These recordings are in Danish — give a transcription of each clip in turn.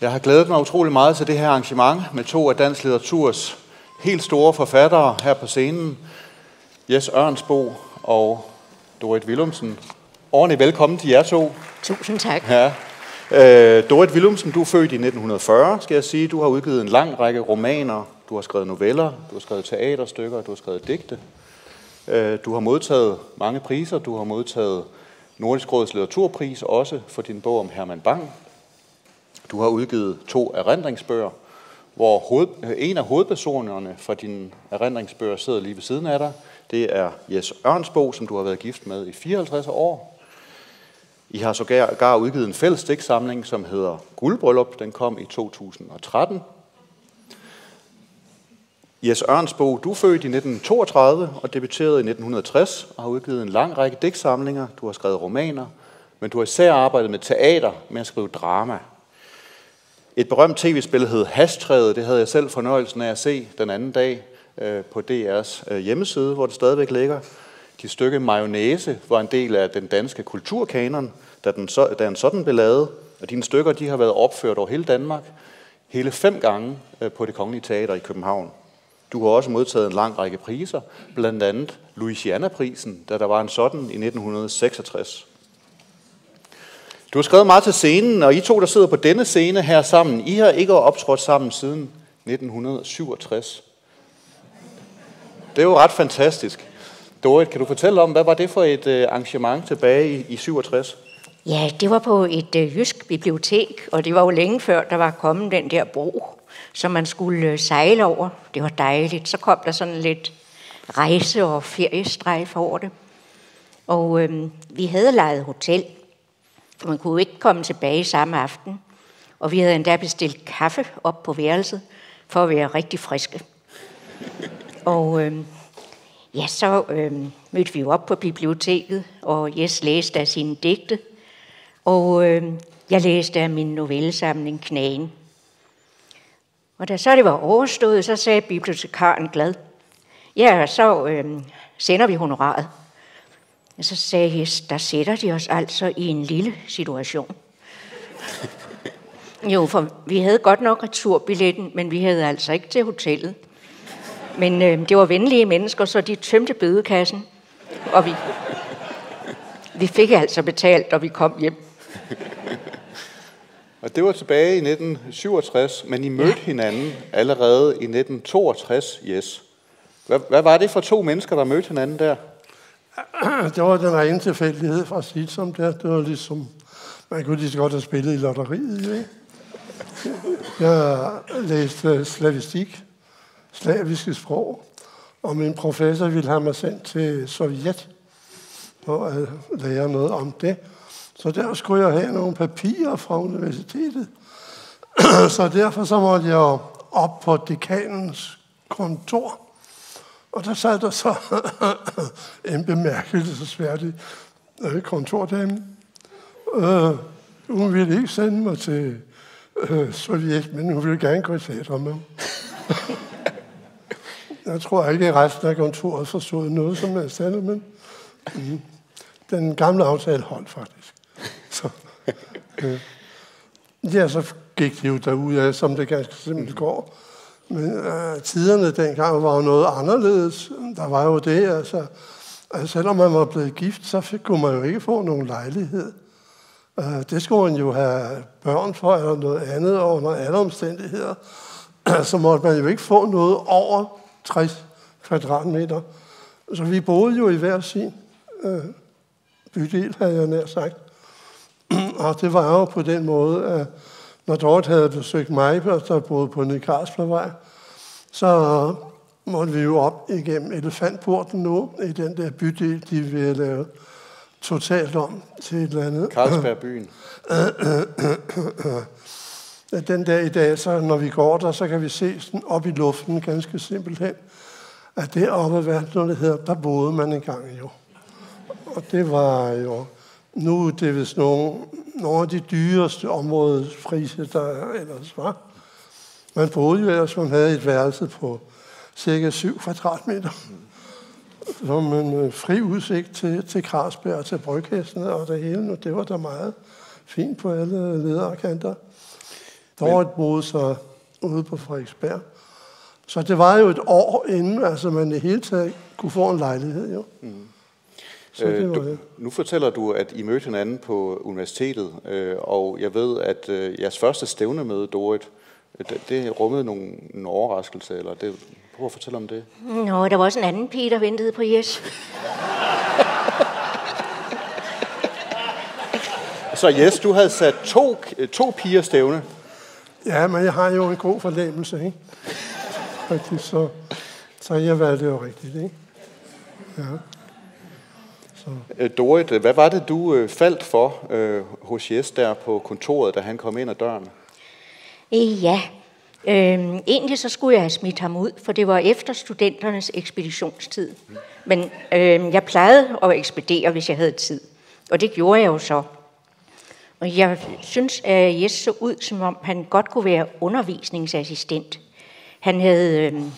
Jeg har glædet mig utrolig meget til det her arrangement med to af dansk litteraturs helt store forfattere her på scenen. Jes Ørnsbo og Dorit Willumsen. Ordentligt velkommen til jer to. Tusind tak. Ja. Øh, Dorit Willumsen, du er født i 1940, skal jeg sige. Du har udgivet en lang række romaner. Du har skrevet noveller, du har skrevet teaterstykker, du har skrevet digte. Øh, du har modtaget mange priser. Du har modtaget Nordisk Råds litteraturpris, også for din bog om Herman Bang. Du har udgivet to erindringsbøger, hvor hoved, en af hovedpersonerne fra din erindringsbøger sidder lige ved siden af dig. Det er Jes Ørnsbo, som du har været gift med i 54 år. I har sågar udgivet en fælles stiksamling, som hedder Guldbryllup. Den kom i 2013. Jes Ørnsbo, du er født i 1932 og debuterede i 1960 og har udgivet en lang række digtsamlinger. Du har skrevet romaner, men du har især arbejdet med teater med at skrive drama. Et berømt tv-spil hed Hashtræet, det havde jeg selv fornøjelsen af at se den anden dag øh, på DR's øh, hjemmeside, hvor det stadigvæk ligger. De stykke mayonnaise var en del af den danske kulturkanon, da, den så, da en sådan blev lavet. Og dine stykker de har været opført over hele Danmark, hele fem gange øh, på det Kongelige Teater i København. Du har også modtaget en lang række priser, blandt andet Louisiana-prisen, da der var en sådan i 1966. Du har skrevet meget til scenen, og I to, der sidder på denne scene her sammen, I har ikke optrådt sammen siden 1967. Det er jo ret fantastisk. Dorit, kan du fortælle om, hvad var det for et øh, arrangement tilbage i, i 67? Ja, det var på et øh, jysk bibliotek, og det var jo længe før, der var kommet den der bro, som man skulle øh, sejle over. Det var dejligt. Så kom der sådan lidt rejse- og feriestrejf over det. Og øh, vi havde lejet hotel, man kunne ikke komme tilbage samme aften. Og vi havde endda bestilt kaffe op på værelset, for at være rigtig friske. Og øh, ja, så øh, mødte vi jo op på biblioteket, og Jes læste af sine digte. Og øh, jeg læste af min novellesamling Knagen. Og da så det var overstået, så sagde bibliotekaren glad, ja, så øh, sender vi honoraret. Og så sagde Jes, der sætter de os altså i en lille situation. jo, for vi havde godt nok returbilletten, men vi havde altså ikke til hotellet. Men øh, det var venlige mennesker, så de tømte bødekassen, og vi, vi fik altså betalt, da vi kom hjem. Og det var tilbage i 1967, men I mødte ja. hinanden allerede i 1962, yes. Hvad, hvad var det for to mennesker, der mødte hinanden der? det var den rene tilfældighed fra at sige som der. Det var ligesom, man kunne lige så godt have spillet i lotteriet, ikke? Jeg læste slavistik, slaviske sprog, og min professor ville have mig sendt til Sovjet for at lære noget om det. Så der skulle jeg have nogle papirer fra universitetet. så derfor så måtte jeg op på dekanens kontor og der sad der så en bemærkelsesværdig øh, kontordame. Øh, hun ville ikke sende mig til øh, Sovjet, men hun ville gerne gå i teater med Jeg tror ikke, at resten af kontoret forstod noget som er sandt, men mm, den gamle aftale holdt faktisk. Så, øh, ja, så gik det jo derud som det ganske simpelt går. Men øh, tiderne dengang var jo noget anderledes. Der var jo det, altså, altså selvom man var blevet gift, så fik, kunne man jo ikke få nogen lejlighed. Øh, det skulle man jo have børn for, eller noget andet, og under alle omstændigheder. så måtte man jo ikke få noget over 60 kvadratmeter. Så vi boede jo i hver sin øh, bydel, havde jeg nær sagt. og det var jo på den måde, at når Dorte havde besøgt mig, der boede på Nykarlsblavej, så måtte vi jo op igennem elefantporten nu, i den der bydel, de ville lave totalt om til et eller andet. Carlsbergbyen. den dag i dag, så når vi går der, så kan vi se sådan op i luften ganske simpelthen, at deroppe hvad noget, der hedder, der boede man engang jo. Og det var jo, nu det vist nogle, nogle af de dyreste områdespriser, der ellers var. Man boede jo ellers, man havde et værelse på cirka 7 kvadratmeter. Som en øh, fri udsigt til, til Krasberg og til Bryghæstene og det hele. Og det var da meget fint på alle lederkanter. Dorrit boede så ude på Frederiksberg. Så det var jo et år inden, altså man i hele taget kunne få en lejlighed, jo. Mm. Så det var du, det. Nu fortæller du, at I mødte hinanden på universitetet, øh, og jeg ved, at øh, jeres første stævnemøde, Dorit, det, det rummede nogle, nogle overraskelse, eller det, prøv at fortælle om det. Nå, der var også en anden pige, der ventede på Jes. Så Jes, du havde sat to, to piger stævne. Ja, men jeg har jo en god fornemmelse, ikke? Rigtig, så, så jeg valgte jo rigtigt, ikke? Ja. Så. Øh, Dorit, hvad var det, du øh, faldt for øh, hos Jes der på kontoret, da han kom ind ad døren? Ja, øhm, egentlig så skulle jeg have smidt ham ud, for det var efter studenternes ekspeditionstid. Men øhm, jeg plejede at ekspedere, hvis jeg havde tid. Og det gjorde jeg jo så. Og jeg synes, at Jes så ud, som om han godt kunne være undervisningsassistent. Han havde øhm,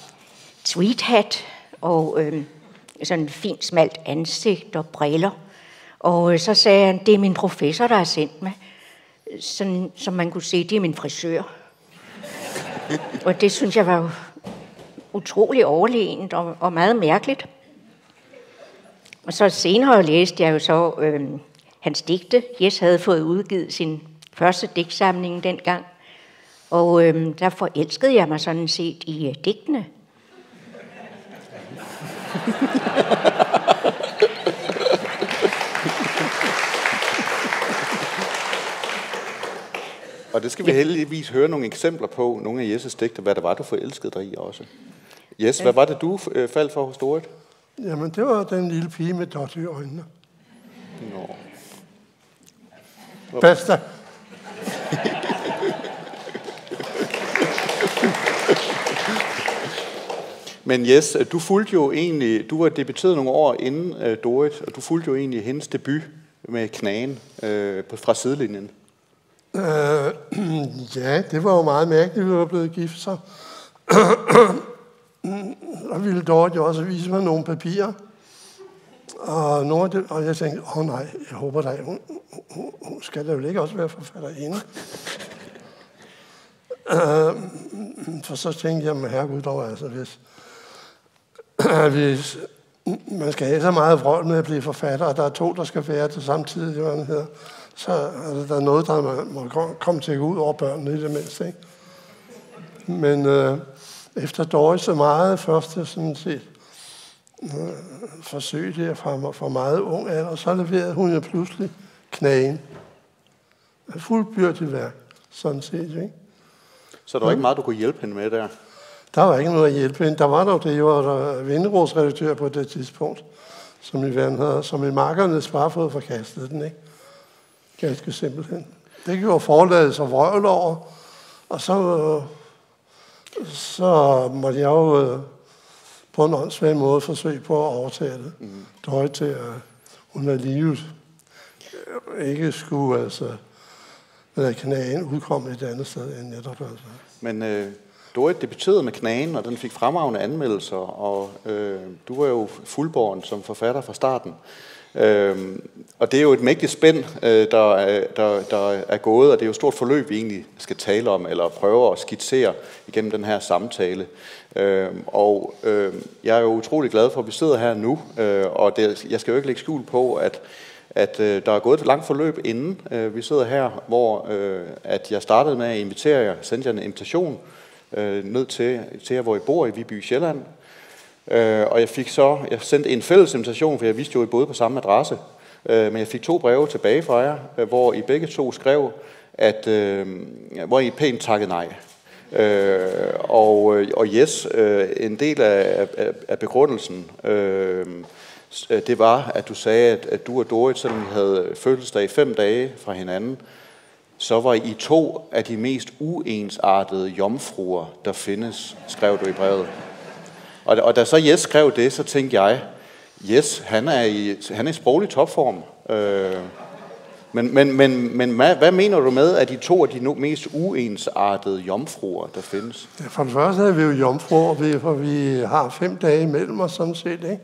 tweethat og øhm, sådan fint smalt ansigt og briller. Og øh, så sagde han, det er min professor, der har sendt mig. Sådan, som man kunne se, det er min frisør. og det synes jeg var utrolig overlegent og, og meget mærkeligt. Og så senere læste jeg jo så øh, hans digte. Jes havde fået udgivet sin første digtsamling dengang. Og øh, der forelskede jeg mig sådan set i øh, digtene. Og det skal vi heldigvis høre nogle eksempler på, nogle af Jesses digter, hvad det var, du forelskede dig i også. Jes, hvad var det, du øh, faldt for hos Dorit? Jamen, det var den lille pige med dot i øjnene. Nå. Basta. Men yes, øh, du fulgte jo egentlig, du var debuteret nogle år inden øh, uh, Dorit, og du fulgte jo egentlig hendes debut med Knagen uh, øh, fra sidelinjen. Uh, ja, det var jo meget mærkeligt, at vi var blevet gift, så og ville Dorit jo også vise mig nogle papirer. Og, nogle det, og jeg tænkte, åh oh, nej, jeg håber da, hun, hun, hun skal da vel ikke også være forfatterinde. uh, for så tænkte jeg, herregud dog, altså hvis, hvis man skal have så meget vrøvl med at blive forfatter, og der er to, der skal være til samtidig, hvad man hedder, så altså, der er noget, der må, komme til at gå ud over børnene i det mindste. Ikke? Men øh, efter dårligt så meget første sådan set, øh, forsøg der fra, fra meget ung alder, så leverede hun jo pludselig knagen. Fuldbyrdigt værk, sådan set. Ikke? Så der var ikke meget, du kunne hjælpe hende med der? Der var ikke noget at hjælpe hende. Der var dog det, var der vinderådsredaktør på det tidspunkt, som i havde, som i markernes bare fået forkastet den, ikke? Ganske simpelthen. Det gjorde forladet så vrøvl over, og så, så måtte jeg jo øh, på en åndssvag måde forsøge på at overtage det. Mm. Døje til, at hun er livet ikke skulle altså lade kanalen udkomme et andet sted end netop. Altså. Men øh, Dorit debuterede med Knagen, og den fik fremragende anmeldelser, og øh, du var jo fuldborn som forfatter fra starten. Øh, og det er jo et mægtigt spænd, øh, der, der, der er gået, og det er jo et stort forløb, vi egentlig skal tale om, eller prøve at skitsere igennem den her samtale. Øh, og øh, jeg er jo utrolig glad for, at vi sidder her nu, øh, og det, jeg skal jo ikke lægge skjul på, at at øh, der er gået et langt forløb inden øh, vi sidder her, hvor øh, at jeg startede med at invitere jer, sendte jer en invitation øh, øh, ned til, til jer, hvor I bor i Viby Sjælland. Øh, og jeg fik så, jeg sendte en fælles invitation, for jeg vidste jo, at I boede på samme adresse. Øh, men jeg fik to breve tilbage fra jer, øh, hvor I begge to skrev, at, øh, hvor I pænt takkede nej. Øh, og, øh, og yes, øh, en del af, af, af begrundelsen, øh, øh, det var, at du sagde, at, at du og Dorit, selvom I havde fødselsdag i fem dage fra hinanden, så var I to af de mest uensartede jomfruer, der findes, skrev du i brevet. Og, og da så Jes skrev det, så tænkte jeg, Jes, han er i, han er i sproglig topform. Øh, men, men, men, men hvad, hvad mener du med, at de to af de mest uensartede jomfruer, der findes? Ja, for det første er vi jo jomfruer, for vi har fem dage imellem os sådan set, ikke?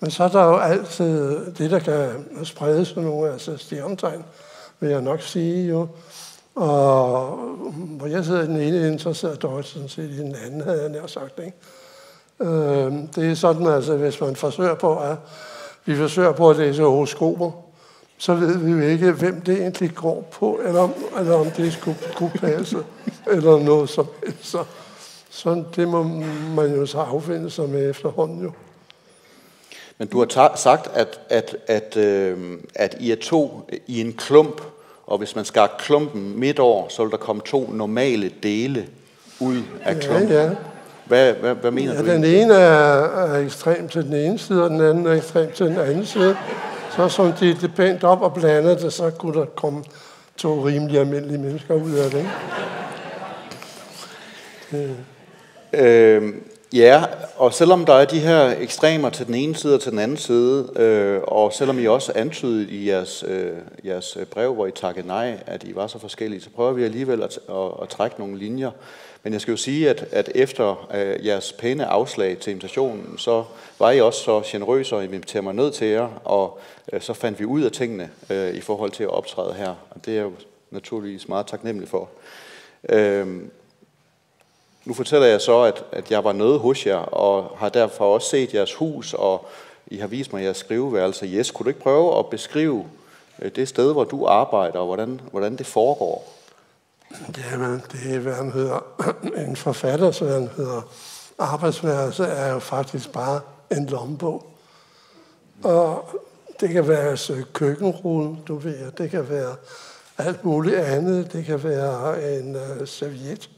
Men så er der jo altid det, der kan sprede sig nogle altså stjernetegn vil jeg nok sige jo. Og hvor jeg sidder i den ene ende, så sidder Dorte sådan set i den anden, havde jeg nær sagt. Ikke? Øh, det er sådan, altså, hvis man forsøger på at, vi forsøger på at læse horoskoper, så ved vi jo ikke, hvem det egentlig går på, eller om, eller om det skulle kunne passe, eller noget som helst. Så, sådan, det må man jo så affinde sig med efterhånden jo. Men du har sagt, at, at, at, øh, at I er to i en klump, og hvis man skar klumpen midt over, så vil der komme to normale dele ud af klumpen. Ja, ja. Hvad, hvad, hvad mener Ja, du? den ene er, er ekstrem til den ene side, og den anden er ekstrem til den anden side. Så som de det pænt op og blander det, så kunne der komme to rimelig almindelige mennesker ud af det. Ikke? Øh, ja, og selvom der er de her ekstremer til den ene side og til den anden side, øh, og selvom I også antydede i jeres, øh, jeres øh, brev, hvor I takkede nej, at I var så forskellige, så prøver vi alligevel at, at, at trække nogle linjer. Men jeg skal jo sige, at, at efter øh, jeres pæne afslag til invitationen, så var I også så generøse og inviterede mig ned til jer, og øh, så fandt vi ud af tingene øh, i forhold til at optræde her. Og det er jeg jo naturligvis meget taknemmelig for. Øh, nu fortæller jeg så, at, at jeg var nede hos jer, og har derfor også set jeres hus, og I har vist mig jeres skriveværelse. Jes, kunne du ikke prøve at beskrive øh, det sted, hvor du arbejder, og hvordan, hvordan det foregår? Jamen, det er, hvad han hedder, en forfatter, så han hedder arbejdsværelse, er jo faktisk bare en lommebog. Og det kan være altså, køkkenrulle, du ved, det kan være alt muligt andet. Det kan være en uh, serviet.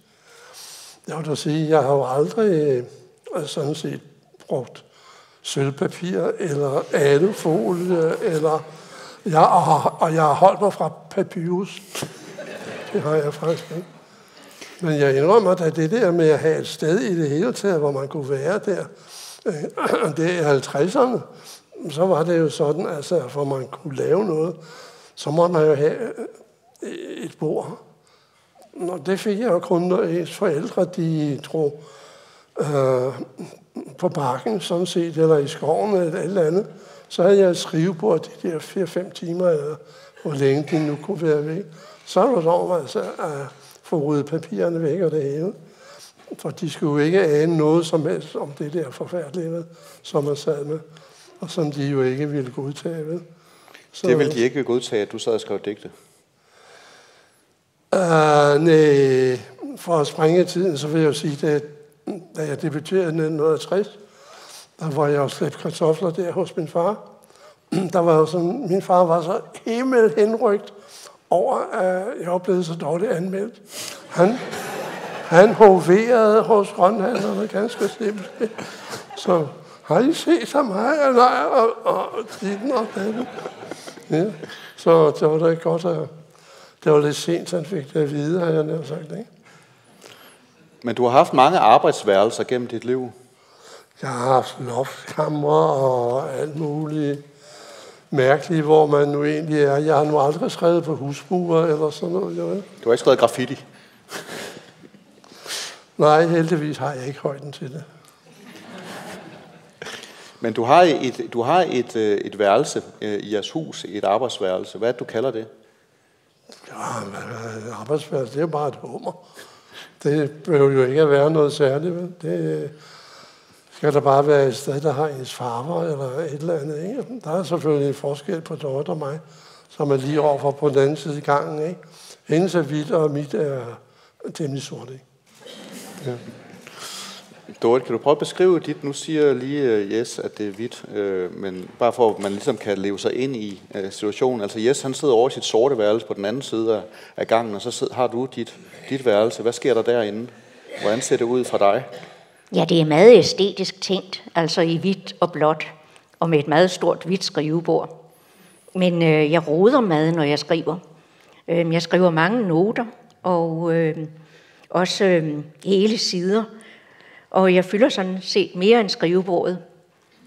Jeg vil da sige, jeg har jo aldrig øh, sådan set brugt sølvpapir eller alufolie, eller jeg, og, og jeg har holdt mig fra papyrus. Det har jeg faktisk ikke. Men jeg indrømmer, da det der med at have et sted i det hele taget, hvor man kunne være der, øh, det er 50'erne, så var det jo sådan, altså, for man kunne lave noget, så måtte man jo have øh, et bord. Og det fik jeg jo kun, når ens forældre, de drog øh, på bakken, sådan set, eller i skoven eller et eller andet. Så havde jeg et skrivebord de der 4-5 timer, eller hvor længe de nu kunne være væk. Så var det over altså, at få ryddet papirerne væk og det hele. For de skulle jo ikke ane noget som helst om det der forfærdelige, som man sad med, og som de jo ikke ville godtage. Ved. Så, det ville de ikke godtage, at du sad og skrev digte? Øh, uh, nej, for at springe i tiden, så vil jeg jo sige, at da jeg debuterede i 1960, der var jeg jo slæbt kartofler der hos min far. Der var jo sådan, min far var så himmel henrygt over, at jeg var blevet så dårligt anmeldt. Han, han hoverede hos grønhandlerne ganske simpelt. Så har I set så her? Nej, og, og, og og, og den. Ja. Så det var da godt, at det var lidt sent, han fik det at vide, har jeg nær sagt. Ikke? Men du har haft mange arbejdsværelser gennem dit liv. Jeg har haft loftkammer og alt muligt mærkeligt, hvor man nu egentlig er. Jeg har nu aldrig skrevet på husbuer eller sådan noget. Jo. Du har ikke skrevet graffiti? Nej, heldigvis har jeg ikke højden til det. Men du har et, du har et, et værelse i jeres hus, et arbejdsværelse. Hvad det, du kalder det? Ja, øh, arbejdsplads, det er bare et hummer. Det behøver jo ikke at være noget særligt. Vel? Det øh, skal der bare være et sted, der har ens farver eller et eller andet. Ikke? Der er selvfølgelig en forskel på Dorte og mig, som er lige overfor på den anden side i gangen. Ikke? Hendes er hvidt, og mit er temmelig sort. Ikke? Ja. Dorte, kan du prøve at beskrive dit? Nu siger lige uh, Jes, at det er hvidt, uh, men bare for at man ligesom kan leve sig ind i uh, situationen. Altså Jes, han sidder over i sit sorte værelse på den anden side af, af gangen, og så sidder, har du dit, dit værelse. Hvad sker der derinde? Hvordan ser det ud fra dig? Ja, det er meget æstetisk tænkt, altså i hvidt og blåt, og med et meget stort hvidt skrivebord. Men øh, jeg roder meget, når jeg skriver. Øh, jeg skriver mange noter, og øh, også øh, hele sider. Og jeg fylder sådan set mere end skrivebordet.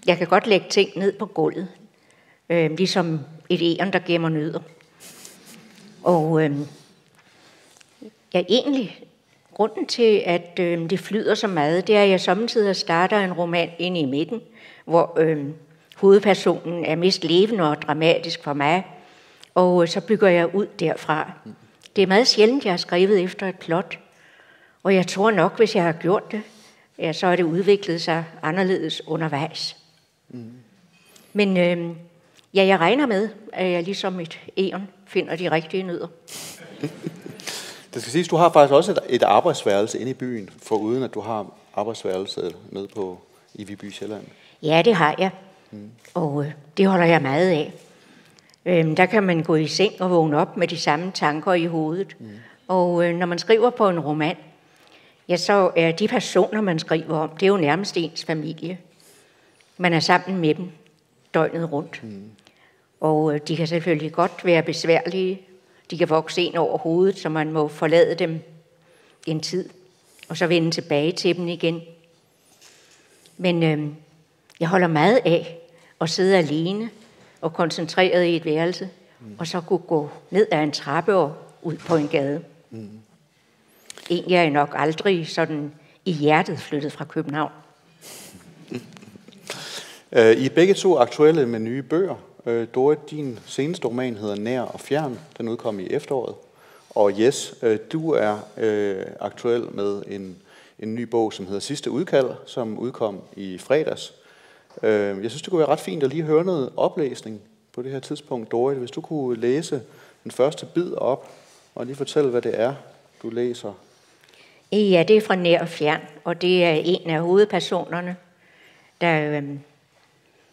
Jeg kan godt lægge ting ned på gulvet, øh, ligesom et æren, der gemmer nødder. Og øh, jeg egentlig Grunden til, at øh, det flyder så meget, det er, at jeg samtidig starter en roman ind i midten, hvor øh, hovedpersonen er mest levende og dramatisk for mig, og øh, så bygger jeg ud derfra. Det er meget sjældent, jeg har skrevet efter et plot. Og jeg tror nok, hvis jeg har gjort det, ja, så har det udviklet sig anderledes undervejs. Mm. Men øh, ja, jeg regner med, at jeg ligesom et æren finder de rigtige nødder. Det skal siges, du har faktisk også et, et arbejdsværelse inde i byen, for uden at du har arbejdsværelse nede på i Viby Sjælland. Ja, det har jeg. Mm. Og øh, det holder jeg meget af. Øhm, der kan man gå i seng og vågne op med de samme tanker i hovedet. Mm. Og øh, når man skriver på en roman, ja, så er de personer, man skriver om, det er jo nærmest ens familie. Man er sammen med dem døgnet rundt. Mm. Og øh, de kan selvfølgelig godt være besværlige. De kan vokse ind over hovedet, så man må forlade dem en tid, og så vende tilbage til dem igen. Men øh, jeg holder meget af at sidde alene og koncentreret i et værelse, mm. og så kunne gå ned ad en trappe og ud på en gade. Mm. Egentlig er jeg nok aldrig sådan i hjertet flyttet fra København. Øh, I er begge to aktuelle med nye bøger. Øh, Dorit, din seneste roman hedder Nær og Fjern. Den udkom i efteråret. Og Jes, øh, du er aktuel med en, en ny bog, som hedder Sidste Udkald, som udkom i fredags. Jeg synes, det kunne være ret fint at lige høre noget oplæsning på det her tidspunkt. Dorit, hvis du kunne læse den første bid op, og lige fortælle, hvad det er, du læser. Ja, det er fra Nær og Fjern, og det er en af hovedpersonerne, der øhm,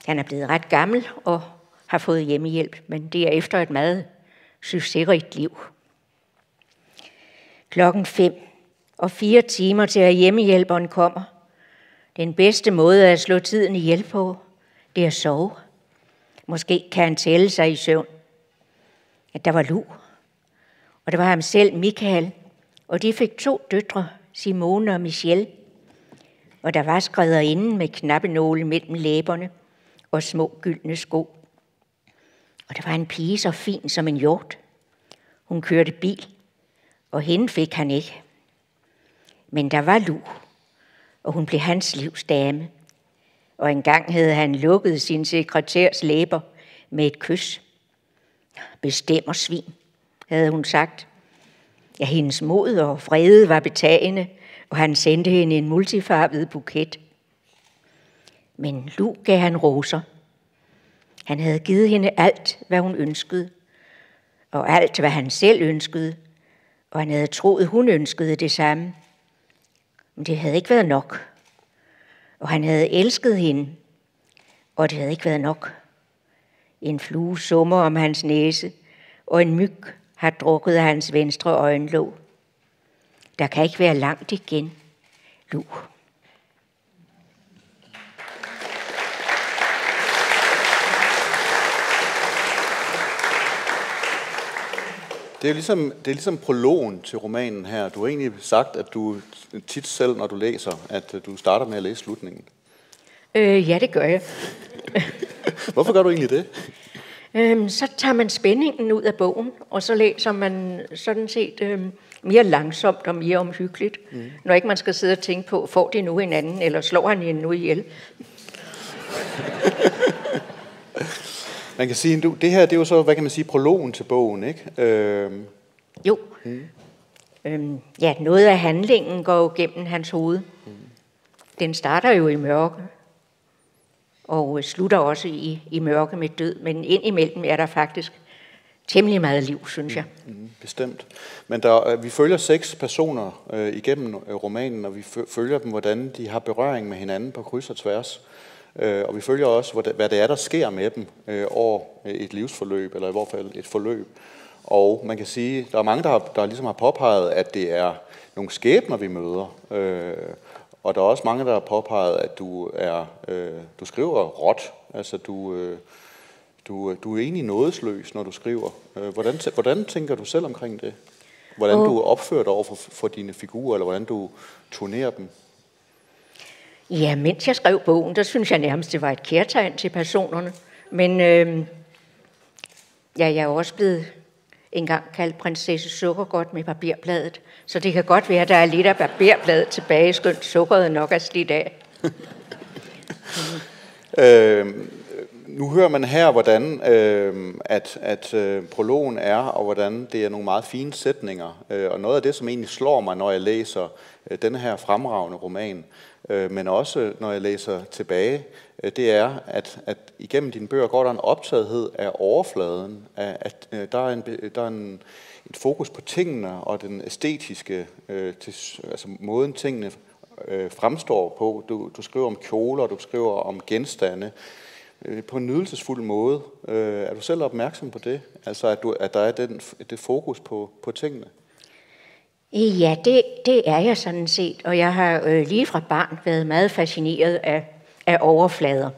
han er blevet ret gammel og har fået hjemmehjælp, men det er efter et meget succesrigt liv. Klokken 5 og fire timer til at hjemmehjælperen kommer. Den bedste måde at slå tiden ihjel på, det er at sove. Måske kan han tælle sig i søvn. At der var Lu, og det var ham selv, Michael, og de fik to døtre, Simone og Michelle. Og der var skrevet inden med knappenåle mellem læberne – og små gyldne sko. Og der var en pige så fin som en hjort. Hun kørte bil, og hende fik han ikke. Men der var Lu, og hun blev hans livs dame. Og engang havde han lukket sin sekretærs læber med et kys. Bestemmer svin, havde hun sagt. Ja, hendes mod og vrede var betagende, og han sendte hende en multifarvet buket – men Lu gav han roser. Han havde givet hende alt, hvad hun ønskede, og alt, hvad han selv ønskede, og han havde troet, hun ønskede det samme. Men det havde ikke været nok. Og han havde elsket hende, og det havde ikke været nok. En flue summer om hans næse, og en myg har drukket af hans venstre øjenlåg. Der kan ikke være langt igen, Lu. Det er, ligesom, det er ligesom prologen til romanen her. Du har egentlig sagt, at du tit selv, når du læser, at du starter med at læse slutningen. Øh, ja, det gør jeg. Hvorfor gør du egentlig det? Øhm, så tager man spændingen ud af bogen, og så læser man sådan set øhm, mere langsomt og mere omhyggeligt, mm. når ikke man skal sidde og tænke på, får de nu hinanden, eller slår han hende nu ihjel? Man kan sige, du, det her det er jo så, hvad kan man sige, prologen til bogen, ikke? Øh... Jo. Mm. Øhm, ja, noget af handlingen går jo gennem hans hoved. Mm. Den starter jo i mørke, og øh, slutter også i, i mørke med død, men indimellem er der faktisk temmelig meget liv, synes jeg. Mm, mm, bestemt. Men der, øh, vi følger seks personer øh, igennem øh, romanen, og vi følger dem, hvordan de har berøring med hinanden på kryds og tværs. Øh, og vi følger også, hvad det er, der sker med dem øh, over et livsforløb, eller i hvert fald et forløb. Og man kan sige, der er mange, der, har, der ligesom har påpeget, at det er nogle skæbner, vi møder. Øh, og der er også mange, der har påpeget, at du, er, du skriver råt. Altså, du, du, du er egentlig nådesløs, når du skriver. hvordan, hvordan tænker du selv omkring det? Hvordan du opfører dig over for, for dine figurer, eller hvordan du turnerer dem? Ja, mens jeg skrev bogen, der synes jeg nærmest, det var et kærtegn til personerne. Men øh, ja, jeg er også blevet engang kaldt prinsesse Sukkergodt med barberbladet. Så det kan godt være, at der er lidt af barberbladet tilbage, skønt sukkeret nok er slidt af. øh, nu hører man her, hvordan øh, at, at øh, prologen er, og hvordan det er nogle meget fine sætninger. Øh, og noget af det, som egentlig slår mig, når jeg læser øh, denne her fremragende roman, øh, men også når jeg læser tilbage, øh, det er, at, at igennem dine bøger går der en optagethed af overfladen, af, at øh, der er, en, der er en, et fokus på tingene og den æstetiske, øh, til, altså måden tingene øh, fremstår på. Du, du skriver om kjoler, du skriver om genstande øh, på en nydelsesfuld måde. Øh, er du selv opmærksom på det? Altså at, du, at der er den, det fokus på, på tingene? Øh, ja, det, det er jeg sådan set, og jeg har øh, lige fra barn været meget fascineret af, af overflader.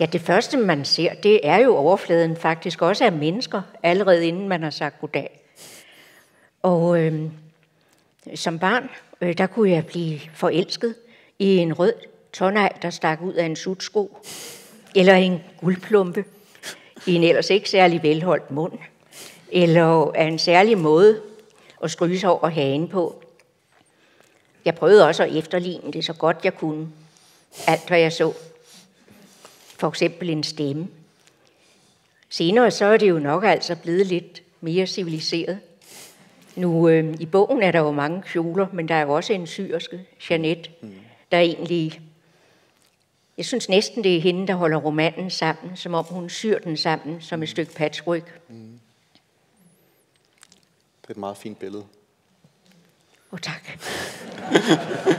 Ja, det første man ser, det er jo overfladen faktisk også af mennesker, allerede inden man har sagt goddag. Og øh, som barn, øh, der kunne jeg blive forelsket i en rød tonaj, der stak ud af en sutsko, eller en guldplumpe i en ellers ikke særlig velholdt mund, eller af en særlig måde og stryge sig over hagen på. Jeg prøvede også at efterligne det så godt jeg kunne. Alt, hvad jeg så. For eksempel en stemme. Senere så er det jo nok altså blevet lidt mere civiliseret. Nu, øh, i bogen er der jo mange kjoler, men der er jo også en syrske, Jeanette, mm. der egentlig... Jeg synes næsten, det er hende, der holder romanen sammen, som om hun syr den sammen som et stykke patchwork. Mm. Det er et meget fint billede. Åh, oh, tak.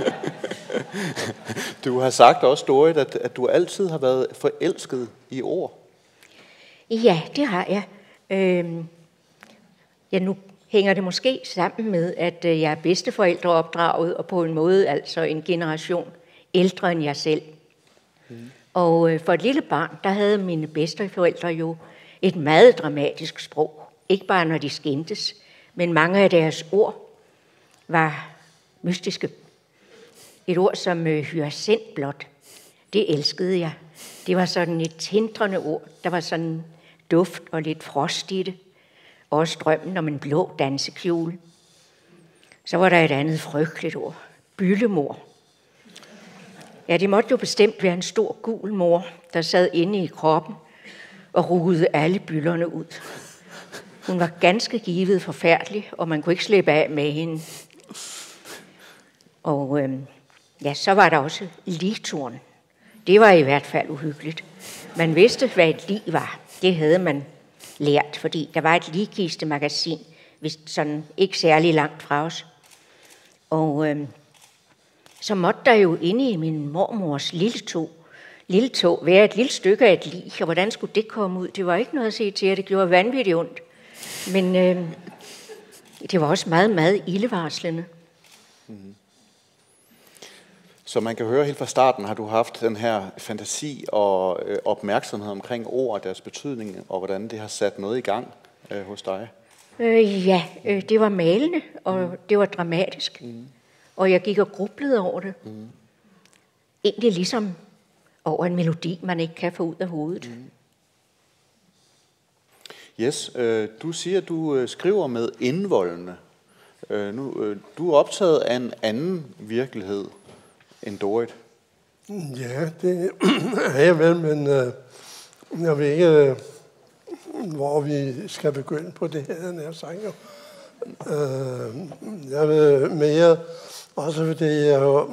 du har sagt også, Dorit, at, at du altid har været forelsket i ord. Ja, det har jeg. Øhm, ja, nu hænger det måske sammen med, at øh, jeg er bedsteforældre opdraget, og på en måde altså en generation ældre end jeg selv. Mm. Og øh, for et lille barn, der havde mine bedsteforældre jo et meget dramatisk sprog. Ikke bare når de skændtes, men mange af deres ord var mystiske. Et ord som øh, hyacintblåt, det elskede jeg. Det var sådan et tindrende ord. Der var sådan duft og lidt frost i det. Også drømmen om en blå dansekjole. Så var der et andet frygteligt ord. Byllemor. Ja, det måtte jo bestemt være en stor gul mor, der sad inde i kroppen og rugede alle byllerne ud. Hun var ganske givet forfærdelig, og man kunne ikke slippe af med hende. Og øh, ja, så var der også ligturen. Det var i hvert fald uhyggeligt. Man vidste, hvad et lig var. Det havde man lært, fordi der var et ligkiste magasin, hvis sådan ikke særlig langt fra os. Og øh, så måtte der jo inde i min mormors lille tog, lille tog være et lille stykke af et lig, og hvordan skulle det komme ud? Det var ikke noget at se til, at det gjorde vanvittigt ondt. Men øh, det var også meget, meget ildevarslende. Mm. Så man kan høre helt fra starten, har du haft den her fantasi og øh, opmærksomhed omkring ord og deres betydning, og hvordan det har sat noget i gang øh, hos dig? Øh, ja, øh, det var malende, og mm. det var dramatisk. Mm. Og jeg gik og grublede over det. Mm. Egentlig ligesom over en melodi, man ikke kan få ud af hovedet. Mm. Yes, øh, du siger, at du øh, skriver med indvoldene. Øh, nu, øh, du er optaget af en anden virkelighed end Dorit. Ja, det er jeg vel, men øh, jeg ved ikke, øh, hvor vi skal begynde på det her, når jeg siger. Øh, jeg vil mere, også fordi jeg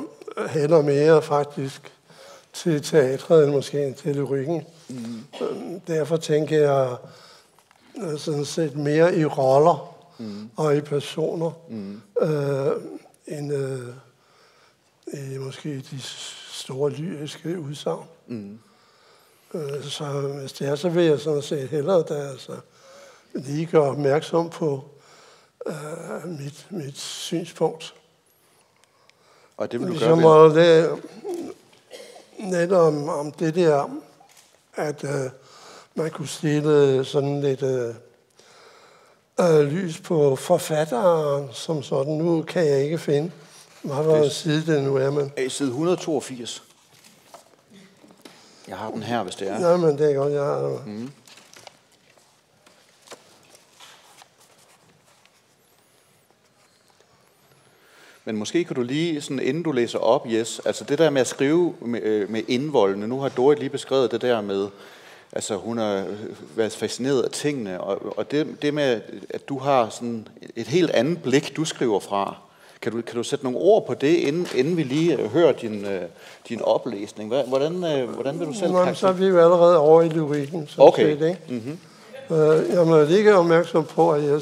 hælder mere faktisk til teatret end måske til lyrikken. Mm. Derfor tænker jeg, sådan set mere i roller mm. og i personer, mm. øh, end øh, i måske de store lyriske udsagn. Mm. Øh, så hvis det er, så vil jeg sådan set hellere da, altså, lige gøre opmærksom på øh, mit, mit synspunkt. Og det vil du ligesom gøre ved? Netop om, om det der, at øh, man kunne stille sådan lidt øh, øh, lys på forfatteren som sådan. Nu kan jeg ikke finde, hvad var side det nu er, men... A side 182. Jeg har den her, hvis det er. Nej, men det er godt, jeg har den. Mm. Men måske kan du lige, sådan, inden du læser op, Yes, altså det der med at skrive med, øh, med indvoldene, nu har Dorit lige beskrevet det der med, altså hun har været fascineret af tingene, og, og det, det med, at du har sådan et helt andet blik, du skriver fra. Kan du, kan du sætte nogle ord på det, inden, inden vi lige hører din, øh, din oplæsning? Hvordan, øh, hvordan vil du selv Jamen, så er vi jo allerede over i lyrikken. Så Okay. Set, ikke? Mm-hmm. Øh, jeg må ikke opmærksom på, at jeg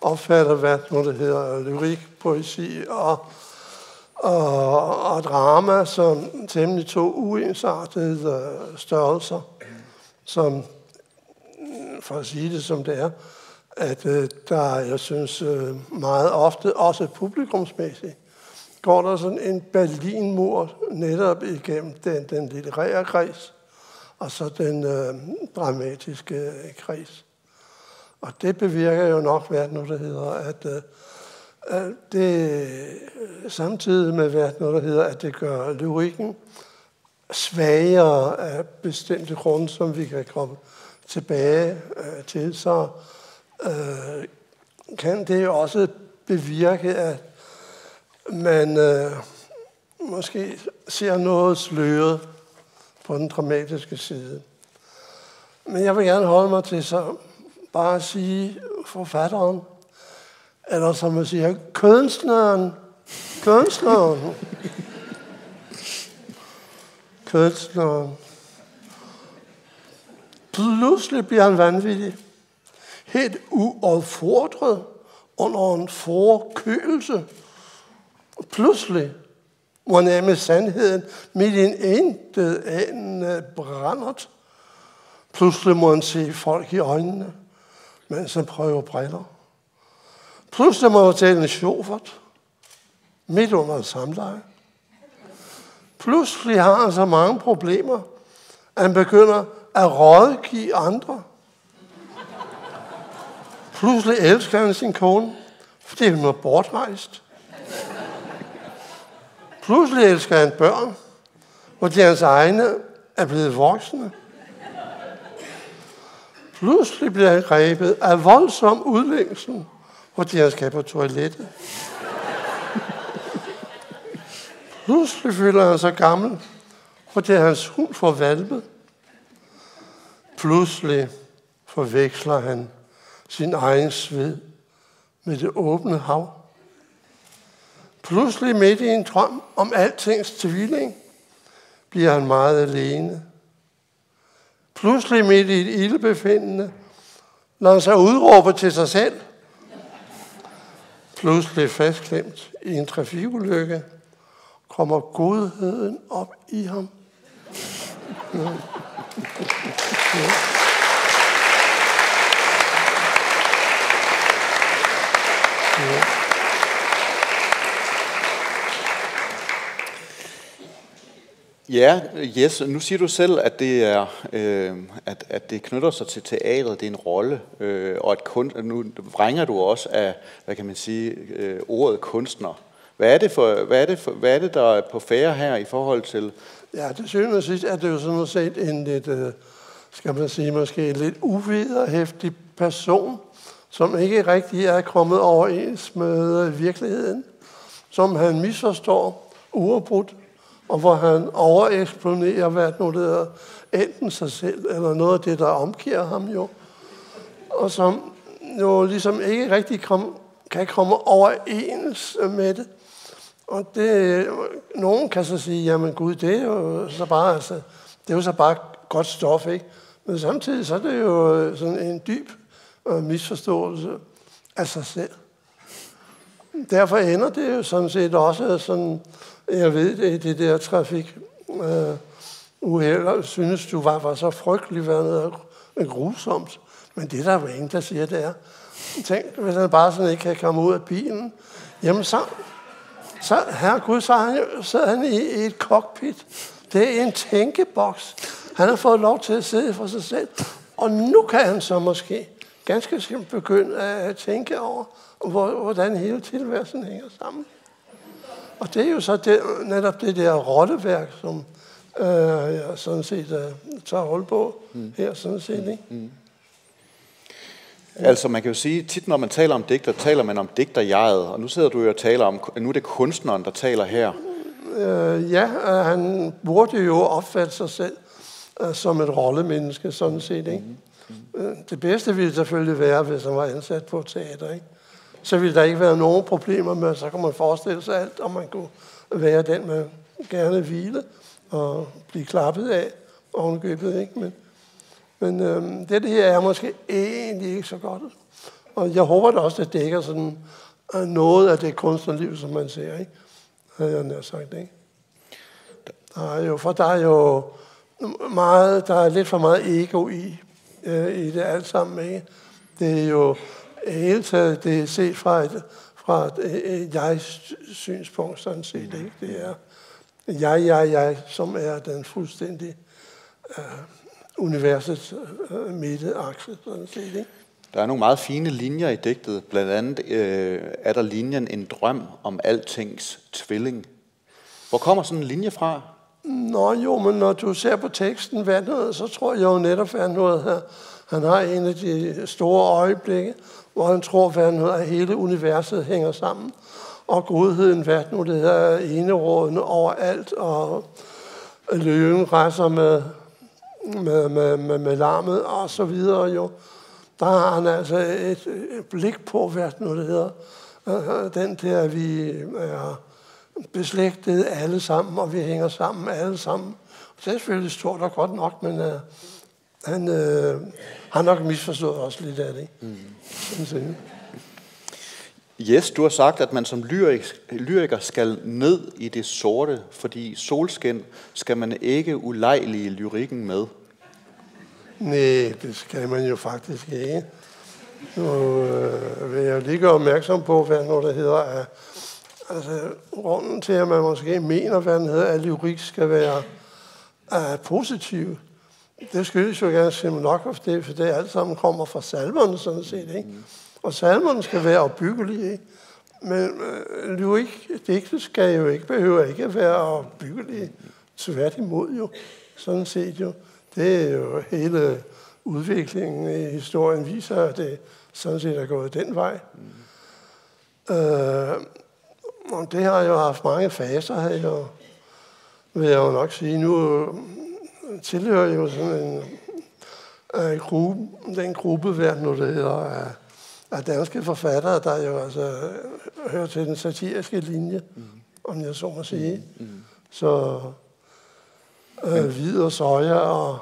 opfatter, hvad nu det hedder, lyrik, poesi og, og, og drama som temmelig to uensartede øh, størrelser, som, øh, for at sige det som det er, at øh, der, jeg synes, øh, meget ofte, også publikumsmæssigt, går der sådan en Berlinmur netop igennem den, den litterære kreds, og så den øh, dramatiske øh, kreds. Og det bevirker jo nok, hvad nu det hedder, at, øh, at det øh, samtidig med, hvad nu det hedder, at det gør lyrikken svagere af bestemte grunde, som vi kan komme tilbage øh, til, så øh, kan det jo også bevirke, at man øh, måske ser noget sløret på den dramatiske side. Men jeg vil gerne holde mig til så bare at sige forfatteren, eller som man siger, kunstneren, kunstneren, kunstneren. Pludselig bliver han vanvittig. Helt uaffordret under en forkølelse. Pludselig må nærme sandheden midt i en intet anende brændert. Pludselig må han se folk i øjnene, mens han prøver briller. Pludselig må han tale en sjovert midt under et samleje. Pludselig har han så mange problemer, at han begynder at rådgive andre. Pludselig elsker han sin kone, fordi hun er bortrejst. Pludselig elsker han børn, fordi hans egne er blevet voksne. Pludselig bliver han grebet af voldsom udlængsel, fordi han skal på toilettet. Pludselig føler han sig gammel, og det er hans hund får valpe. Pludselig forveksler han sin egen sved med det åbne hav. Pludselig midt i en drøm om altings tvilling, bliver han meget alene. Pludselig midt i et ildbefindende, lader han sig udråbe til sig selv. Pludselig fastklemt i en trafikulykke, kommer godheden op i ham. Ja. Ja. Ja. Ja, yes. Nu siger du selv, at det er, øh, at, at det knytter sig til teatret, det er en rolle, øh, og at kun, nu vrænger du også af, hvad kan man sige, øh, ordet kunstner. Hvad er, det for, hvad, er det for, hvad er det, der er på færre her i forhold til? Ja, det synes jeg sidst, at det jo sådan set en lidt, øh, skal man sige, måske en lidt uvederhæftig person, som ikke rigtig er kommet overens med øh, virkeligheden, som han misforstår uafbrudt, og hvor han overeksponerer, hvad nu det er, enten sig selv, eller noget af det, der omgiver ham jo, og som jo ligesom ikke rigtig kom, kan komme overens med det. Og det, nogen kan så sige, jamen gud, det er jo så bare, altså, det er jo så bare godt stof, ikke? Men samtidig så er det jo øh, sådan en dyb øh, misforståelse af sig selv. Derfor ender det jo sådan set også sådan, jeg ved det, det der trafik øh, uheld, synes du var, var så frygtelig været grusomt. Men det der er der ingen, der siger, det er. Tænk, hvis han bare sådan ikke kan komme ud af bilen. Jamen så, så herre Gud, så han, sidder han i, i et cockpit. Det er en tænkeboks. Han har fået lov til at sidde for sig selv. Og nu kan han så måske ganske simpelt begynde at tænke over, hvordan hele tilværelsen hænger sammen. Og det er jo så det, netop det der rolleværk, som øh, jeg sådan set øh, tager hold på mm. her, sådan set. Ikke? Mm. mm, mm. Altså man kan jo sige, tit når man taler om digter, taler man om digterjeget, og nu sidder du jo og taler om, nu er det kunstneren, der taler her. Øh, ja, øh, han burde jo opfatte sig selv øh, som et rollemenneske, sådan set. Ikke? Mm. Det bedste ville selvfølgelig være, hvis han var ansat på teater. Ikke? Så ville der ikke være nogen problemer med, så kan man forestille sig alt, om man kunne være den, man gerne hvile og blive klappet af ovenkøbet. Ikke? Men, men øhm, det her er måske egentlig ikke så godt. Og jeg håber da også, at det dækker sådan øh, noget af det kunstnerliv, som man ser. Ikke? Havde jeg nær sagt. Ikke? Der er jo, for der er jo meget, der er lidt for meget ego i, øh, i det alt sammen. Ikke? Det er jo hele taget, det er set fra et, fra et, øh, øh, jeg-synspunkt, sådan set. Ikke? Det er jeg, jeg, jeg, som er den fuldstændig øh, universets uh, midteakse, sådan set. Ikke? Der er nogle meget fine linjer i digtet. Blandt andet øh, er der linjen En drøm om altings tvilling. Hvor kommer sådan en linje fra? Nå jo, men når du ser på teksten noget, så tror jeg jo netop, at noget her. Han har en af de store øjeblikke, hvor han tror, at hele universet hænger sammen. Og godheden, hvad nu det hedder, enerådende overalt, og løven rejser med, med, med, med, med larmet og så videre jo. Der har han altså et, et blik på, hvad nu det hedder. Den der, vi er beslægtet alle sammen, og vi hænger sammen alle sammen. Det er selvfølgelig stort og godt nok, men uh, han uh, har nok misforstået også lidt af det. Mm. Sådan Yes, du har sagt, at man som lyrik, lyriker skal ned i det sorte, fordi solskin skal man ikke ulejlige lyrikken med. Nej, det skal man jo faktisk ikke. Nu øh, vil jeg lige gøre opmærksom på, hvad noget der hedder, at altså, grunden til, at man måske mener, hvad den hedder, at lyrik skal være uh, positiv, det skyldes jo ganske nok, for det, for det alt sammen kommer fra salmerne, sådan set. Ikke? Mm. Og salmerne skal være opbyggelige. Men øh, lyrik, digtet skal jo ikke, behøver ikke at være opbyggelige. Tværtimod jo, sådan set jo. Det er jo hele udviklingen i historien viser, at det sådan set er gået den vej. Mm. Øh, og det har jo haft mange faser her, jo, vil jeg jo nok sige. Nu øh, tilhører jeg jo sådan en, en gruppe, den gruppe, hvad nu det hedder, af, af danske forfattere, der jo altså hører til den satiriske linje, mm. om jeg så må sige. Mm. Mm. Så øh, hvid og soja og,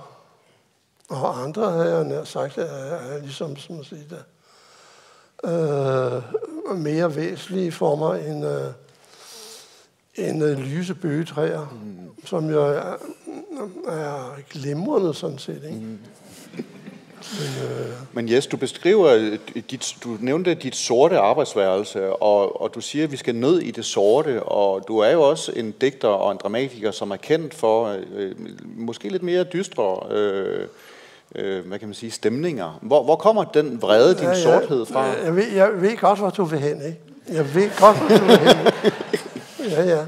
og andre, har jeg nær sagt, er, er ligesom, som man siger, der, øh, mere væsentlige for mig end, øh, end øh, lyse bøgetræer, mm. som jo er, er glimrende sådan set. Ikke? Mm. Men, øh... Men du beskriver, dit, du nævnte dit sorte arbejdsværelse, og, og du siger, at vi skal ned i det sorte, og du er jo også en digter og en dramatiker, som er kendt for øh, måske lidt mere dystre øh, øh, hvad kan man sige, stemninger. Hvor, hvor kommer den vrede, din ja, ja, sorthed fra? Jeg ved, jeg ved godt, hvor du vil hen, ikke? Jeg ved godt, hvor du vil hen. Ja, ja.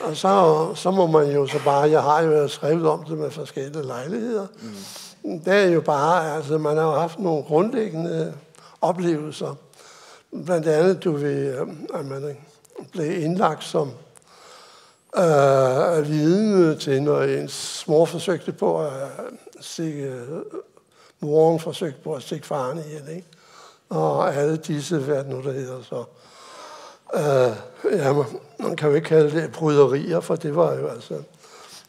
Og så, så må man jo så bare, jeg har jo skrevet om det med forskellige lejligheder. Mm. Det er jo bare, altså man har jo haft nogle grundlæggende oplevelser. Blandt andet, du ved, øh, at man blev indlagt som øh, vidne til, når ens mor forsøgte på at øh, stikke, øh, moren forsøgte på at stikke faren ihjel, ikke? Og alle disse, hvad nu der hedder så. Øh, ja, man kan jo ikke kalde det bryderier, for det var jo altså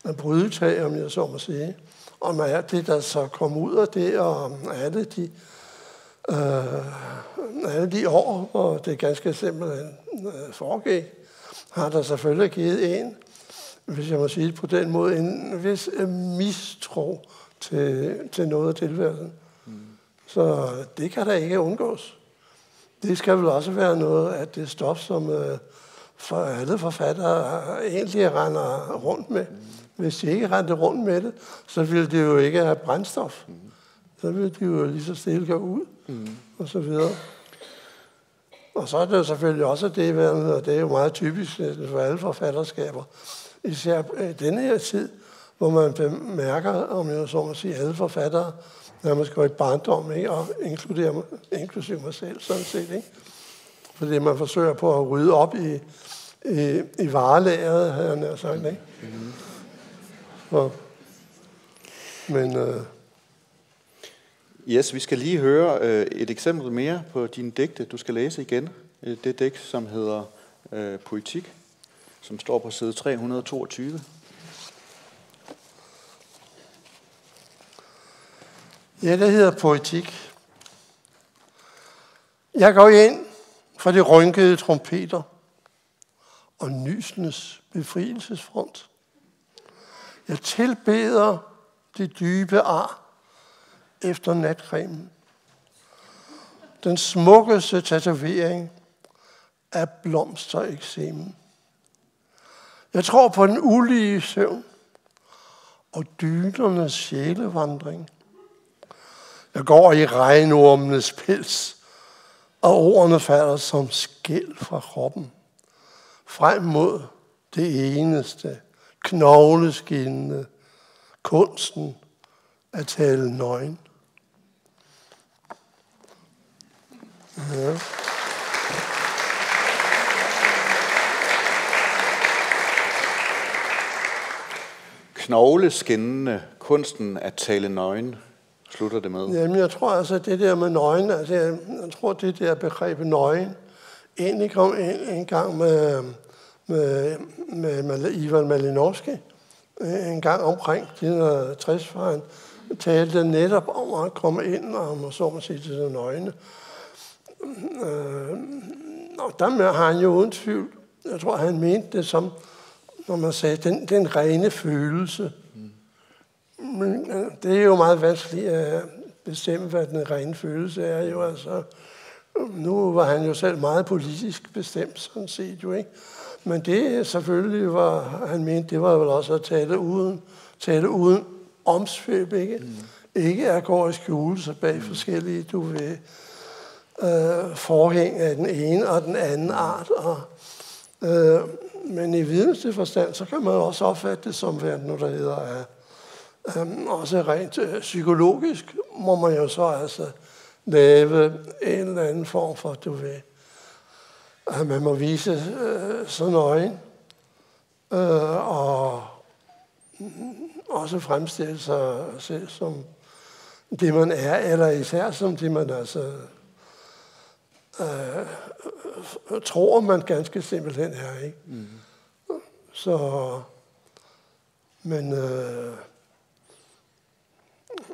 en brydetag, om jeg så må sige. Og med alt det, der så kom ud af det, og alle de, øh, alle de år, hvor det ganske simpelthen øh, foregik, har der selvfølgelig givet en, hvis jeg må sige det på den måde, en vis mistro til, til noget af tilværelsen. Mm. Så det kan da ikke undgås. Det skal vel også være noget af det stof, som øh, for alle forfattere egentlig render rundt med. Mm. Hvis de ikke rendte rundt med det, så ville det jo ikke have brændstof. Mm. Så ville de jo lige så stille gå ud, mm. og så videre. Og så er det jo selvfølgelig også det, og det er jo meget typisk for alle forfatterskaber, især i denne her tid, hvor man bemærker, om jeg så må sige, alle forfattere når man skriver et barndom, ikke? og inkluderer, inklusive mig selv, sådan set. Ikke? Fordi man forsøger på at rydde op i, i, i varelæret, havde jeg nær sagt. Ikke? Mm-hmm. Så, men... Øh, Yes, vi skal lige høre øh, et eksempel mere på dine digte. Du skal læse igen. Øh, det digt, som hedder øh, Poetik, som står på side 322. Ja, det hedder poetik. Jeg går ind for de rynkede trompeter og nysenes befrielsesfront. Jeg tilbeder de dybe ar efter natcremen. Den smukkeste tatovering af blomstereksemen. Jeg tror på den ulige søvn og dynernes sjælevandring. Jeg går i regnormenes pels, og ordene falder som skæld fra kroppen. Frem mod det eneste, knogleskinnende, kunsten at tale nøgen. Ja. Knogleskinnende, kunsten at tale nøgen, slutter det med. Jamen, jeg tror altså, det der med nøgen, altså, jeg, jeg tror, det der begreb nøgen, egentlig kom en, en gang med, med, med, med Ivan Malinowski, øh, en gang omkring 1960, hvor han talte netop om at komme ind, og man så må sige til sine øjne. Øh, og der har han jo uden tvivl, jeg tror, han mente det som, når man sagde, den, den rene følelse. Men øh, det er jo meget vanskeligt at bestemme, hvad den rene følelse er. Jo, altså, nu var han jo selv meget politisk bestemt, sådan set jo ikke. Men det selvfølgelig var, han mente, det var vel også at tale uden, tale uden omsvøb, ikke? Mm. Ikke at gå og skjule sig bag mm. forskellige, du ved, øh, forhæng af den ene og den anden art. Og, øh, men i videns forstand, så kan man også opfatte det som, hvad nu der hedder, at øh, også rent øh, psykologisk må man jo så altså lave en eller anden form for, du ved, at man må vise øh, sådan øjen, øh, og også fremstille sig selv som det, man er, eller især som det, man altså øh, tror, man ganske simpelthen er. Ikke? Mm. Så, men øh,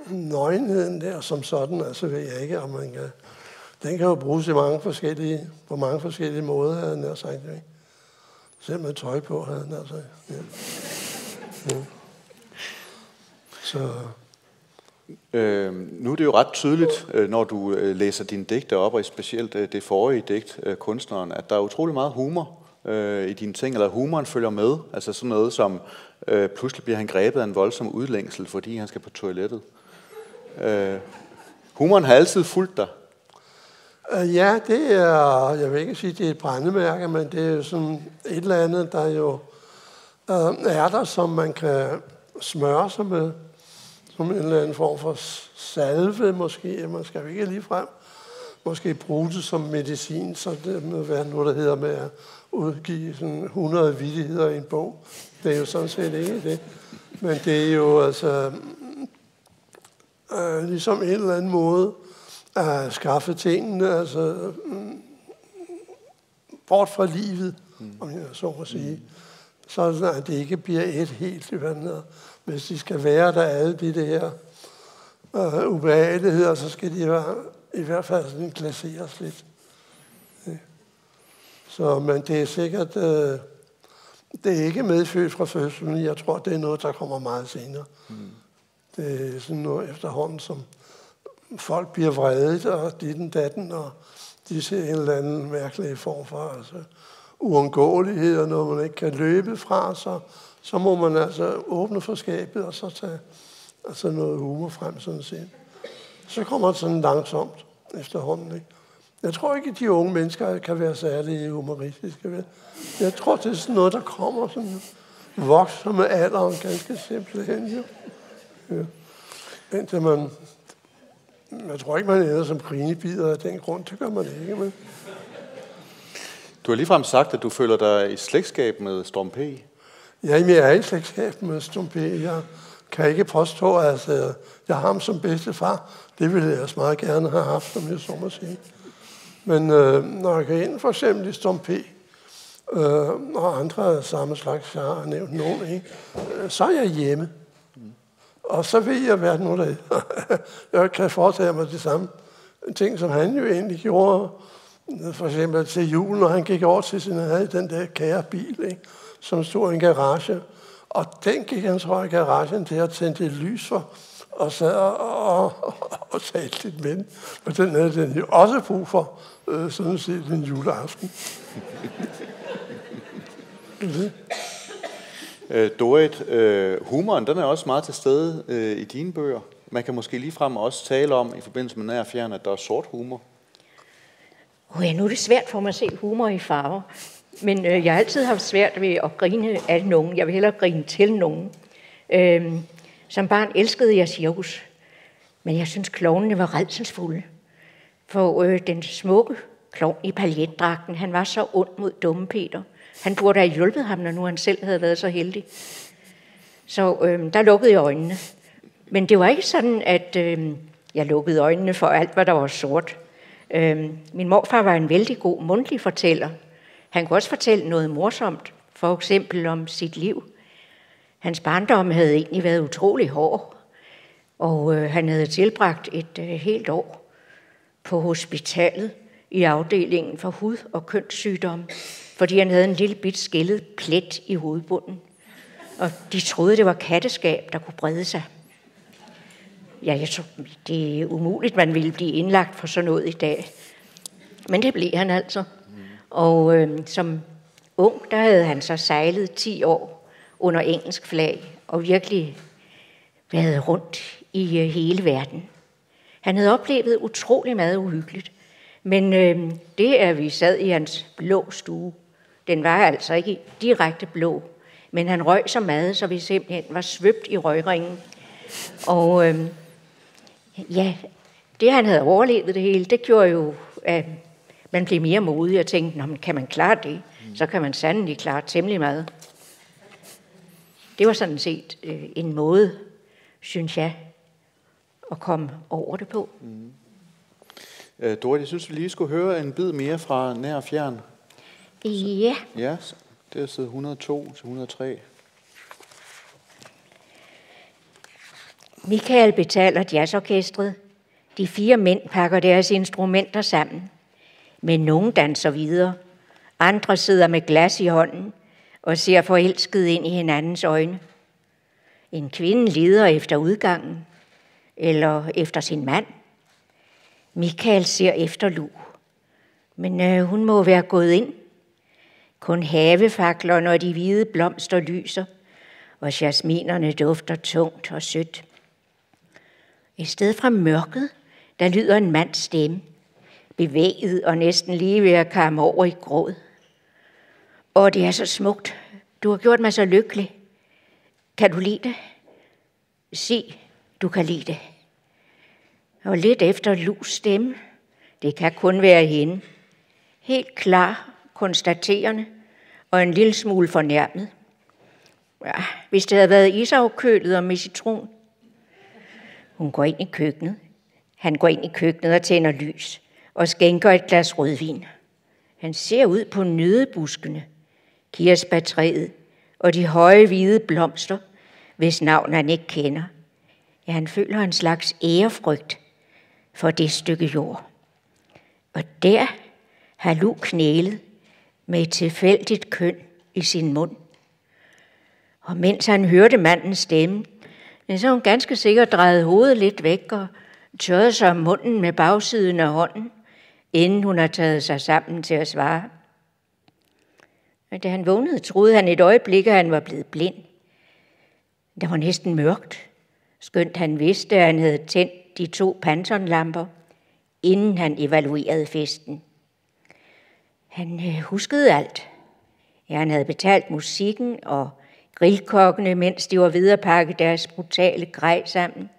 nøgenheden der som sådan, altså ved jeg ikke, om man kan, den kan jo bruges i mange forskellige, på mange forskellige måder, havde han sagt. Ikke? Selv med tøj på, havde han sagt. Ja. Ja. Så Øh, nu er det jo ret tydeligt, øh, når du øh, læser dine digte op, og specielt øh, det forrige digt, kunstneren, at der er utrolig meget humor øh, i dine ting, eller humoren følger med. Altså sådan noget som, øh, pludselig bliver han grebet af en voldsom udlængsel, fordi han skal på toilettet. Øh, humoren har altid fulgt dig. Øh, ja, det er, jeg vil ikke sige, det er et brændemærke, men det er sådan et eller andet, der jo øh, er der, som man kan smøre sig med som en eller anden form for salve måske. Man skal jo ikke lige frem måske bruge det som medicin, så det må være noget, der hedder med at udgive sådan 100 vidigheder i en bog. Det er jo sådan set ikke det. Men det er jo altså øh, ligesom en eller anden måde at skaffe tingene, altså mm, bort fra livet, om jeg så må sige. Så at det ikke bliver et helt, hvad hvis de skal være der alle de der øh, ubehageligheder, så skal de være, i hvert fald sådan glaseres lidt. Så, men det er sikkert, øh, det er ikke medfødt fra fødslen. Jeg tror, det er noget, der kommer meget senere. Mm. Det er sådan noget efterhånden, som folk bliver vredet, og ditten datten, og de ser en eller anden mærkelig form for altså, uundgåeligheder, når man ikke kan løbe fra så, så må man altså åbne for skabet og så tage altså noget humor frem, sådan set. Så kommer det sådan langsomt efterhånden. Ikke? Jeg tror ikke, at de unge mennesker kan være særlig humoristiske. Jeg tror, det er sådan noget, der kommer sådan vokser med alderen ganske simpelthen. Jo. Ja. Indtil man jeg tror ikke, man ender som grinebider af den grund. Det gør man ikke, men... Du har ligefrem sagt, at du føler dig i slægtskab med Storm P. Ja, jeg er i slægtskab med Storm P. Jeg kan ikke påstå, at øh, jeg har ham som bedste far. Det ville jeg også meget gerne have haft, som jeg så må sige. Men øh, når jeg går ind for eksempel i Storm P, øh, og andre af samme slags, jeg har nævnt nogen, ikke? Øh, så er jeg hjemme. Og så ved jeg, hvad nu der Jeg kan foretage mig de samme ting, som han jo egentlig gjorde. For eksempel til jul, når han gik over til sin, han havde den der kære bil, ikke? som stod i en garage. Og den gik han så i garagen til at tænde et lys for, og sad og, og, og, og talte lidt med den. Men den havde den jo også brug for, øh, sådan set en juleaften. Øh, Dorit, øh, humoren den er også meget til stede øh, i dine bøger. Man kan måske ligefrem også tale om, i forbindelse med nær fjern, at der er sort humor. Oh ja, nu er det svært for mig at se humor i farver. Men øh, jeg har altid haft svært ved at grine af nogen. Jeg vil hellere grine til nogen. Øh, som barn elskede jeg cirkus. Men jeg synes, klovnene var redselsfulde. For øh, den smukke klovn i paljetdragten, han var så ond mod dumme Peter. Han burde have hjulpet ham, når nu han selv havde været så heldig. Så øh, der lukkede jeg øjnene. Men det var ikke sådan, at øh, jeg lukkede øjnene for alt, hvad der var sort. Øh, min morfar var en vældig god mundtlig fortæller. Han kunne også fortælle noget morsomt, for eksempel om sit liv. Hans barndom havde egentlig været utrolig hård, og øh, han havde tilbragt et øh, helt år på hospitalet i afdelingen for hud- og kønssygdomme, fordi han havde en lille bit skældet plet i hovedbunden. Og de troede, det var katteskab, der kunne brede sig. Ja, jeg tror, det er umuligt, man ville blive indlagt for sådan noget i dag. Men det blev han altså. Og øh, som ung, der havde han så sejlet 10 år under engelsk flag, og virkelig været rundt i øh, hele verden. Han havde oplevet utrolig meget uhyggeligt. Men øh, det er, vi sad i hans blå stue. Den var altså ikke direkte blå, men han røg så meget, så vi simpelthen var svøbt i røgringen. Og øh, ja, det han havde overlevet det hele, det gjorde jo, at man blev mere modig og tænkte, Nå, men kan man klare det, så kan man sandelig klare temmelig meget. Det var sådan set øh, en måde, synes jeg, at komme over det på. Mm. Øh, Dorit, jeg synes, vi lige skulle høre en bid mere fra nær og fjern. Ja. Ja, det er side 102 til 103. Michael betaler jazzorkestret. De fire mænd pakker deres instrumenter sammen. Men nogen danser videre. Andre sidder med glas i hånden og ser forelsket ind i hinandens øjne. En kvinde lider efter udgangen, eller efter sin mand. Michael ser efter Lu, men øh, hun må være gået ind. Kun havefakler, når de hvide blomster lyser, og jasminerne dufter tungt og sødt. I stedet fra mørket, der lyder en mands stemme, bevæget og næsten lige ved at komme over i gråd. Og det er så smukt. Du har gjort mig så lykkelig. Kan du lide det? Se, du kan lide det. Og lidt efter Lus stemme. Det kan kun være hende. Helt klar, konstaterende og en lille smule fornærmet. Ja, hvis det havde været isafkølet og med citron. Hun går ind i køkkenet. Han går ind i køkkenet og tænder lys og skænker et glas rødvin. Han ser ud på nødebuskene, kirsebærtræet og de høje hvide blomster, hvis navn han ikke kender. Ja, han føler en slags ærefrygt for det stykke jord. Og der har Lu knælet med et tilfældigt køn i sin mund. Og mens han hørte mandens stemme, så hun ganske sikkert drejede hovedet lidt væk og tørrede sig om munden med bagsiden af hånden, inden hun har taget sig sammen til at svare. Og da han vågnede, troede han et øjeblik, at han var blevet blind. Det var næsten mørkt, skønt han vidste, at han havde tændt de to pantonlamper, inden han evaluerede festen. Han øh, huskede alt. Ja, han havde betalt musikken og grillkokkene, mens de var ved at pakke deres brutale grej sammen.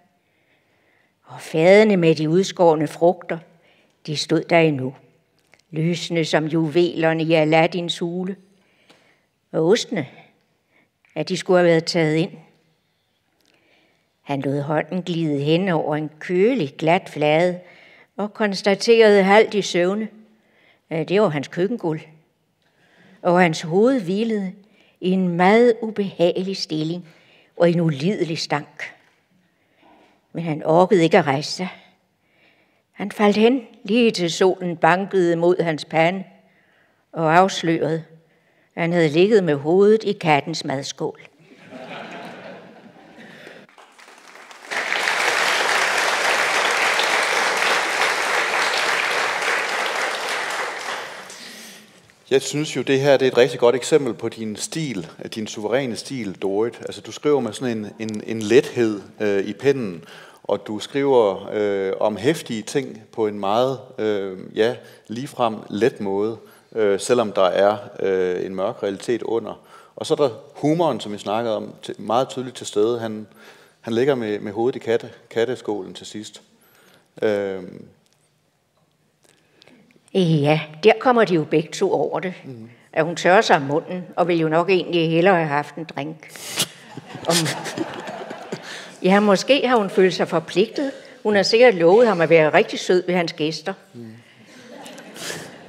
Og fadene med de udskårne frugter, de stod der endnu, lysende som juvelerne i Aladdins hule. Og ostene, at de skulle have været taget ind. Han lod hånden glide hen over en kølig, glat flade og konstaterede halvt i søvne, Øh, det var hans køkkengulv. Og hans hoved hvilede i en meget ubehagelig stilling og en ulidelig stank. Men han orkede ikke at rejse sig. Han faldt hen lige til solen bankede mod hans pande og afslørede, at han havde ligget med hovedet i kattens madskål. Jeg synes jo, det her det er et rigtig godt eksempel på din stil, din suveræne stil, Dorit. Altså, du skriver med sådan en, en, en lethed øh, i pennen, og du skriver øh, om hæftige ting på en meget, øh, ja, ligefrem let måde, øh, selvom der er øh, en mørk realitet under. Og så er der humoren, som vi snakkede om, til, meget tydeligt til stede. Han, han ligger med, med hovedet i katte, katteskålen til sidst. Øh, Ja, der kommer de jo begge to over det. Mm. At hun tørrer sig om munden, og vil jo nok egentlig hellere have haft en drink. Om, ja, måske har hun følt sig forpligtet. Hun har sikkert lovet ham at være rigtig sød ved hans gæster. Mm.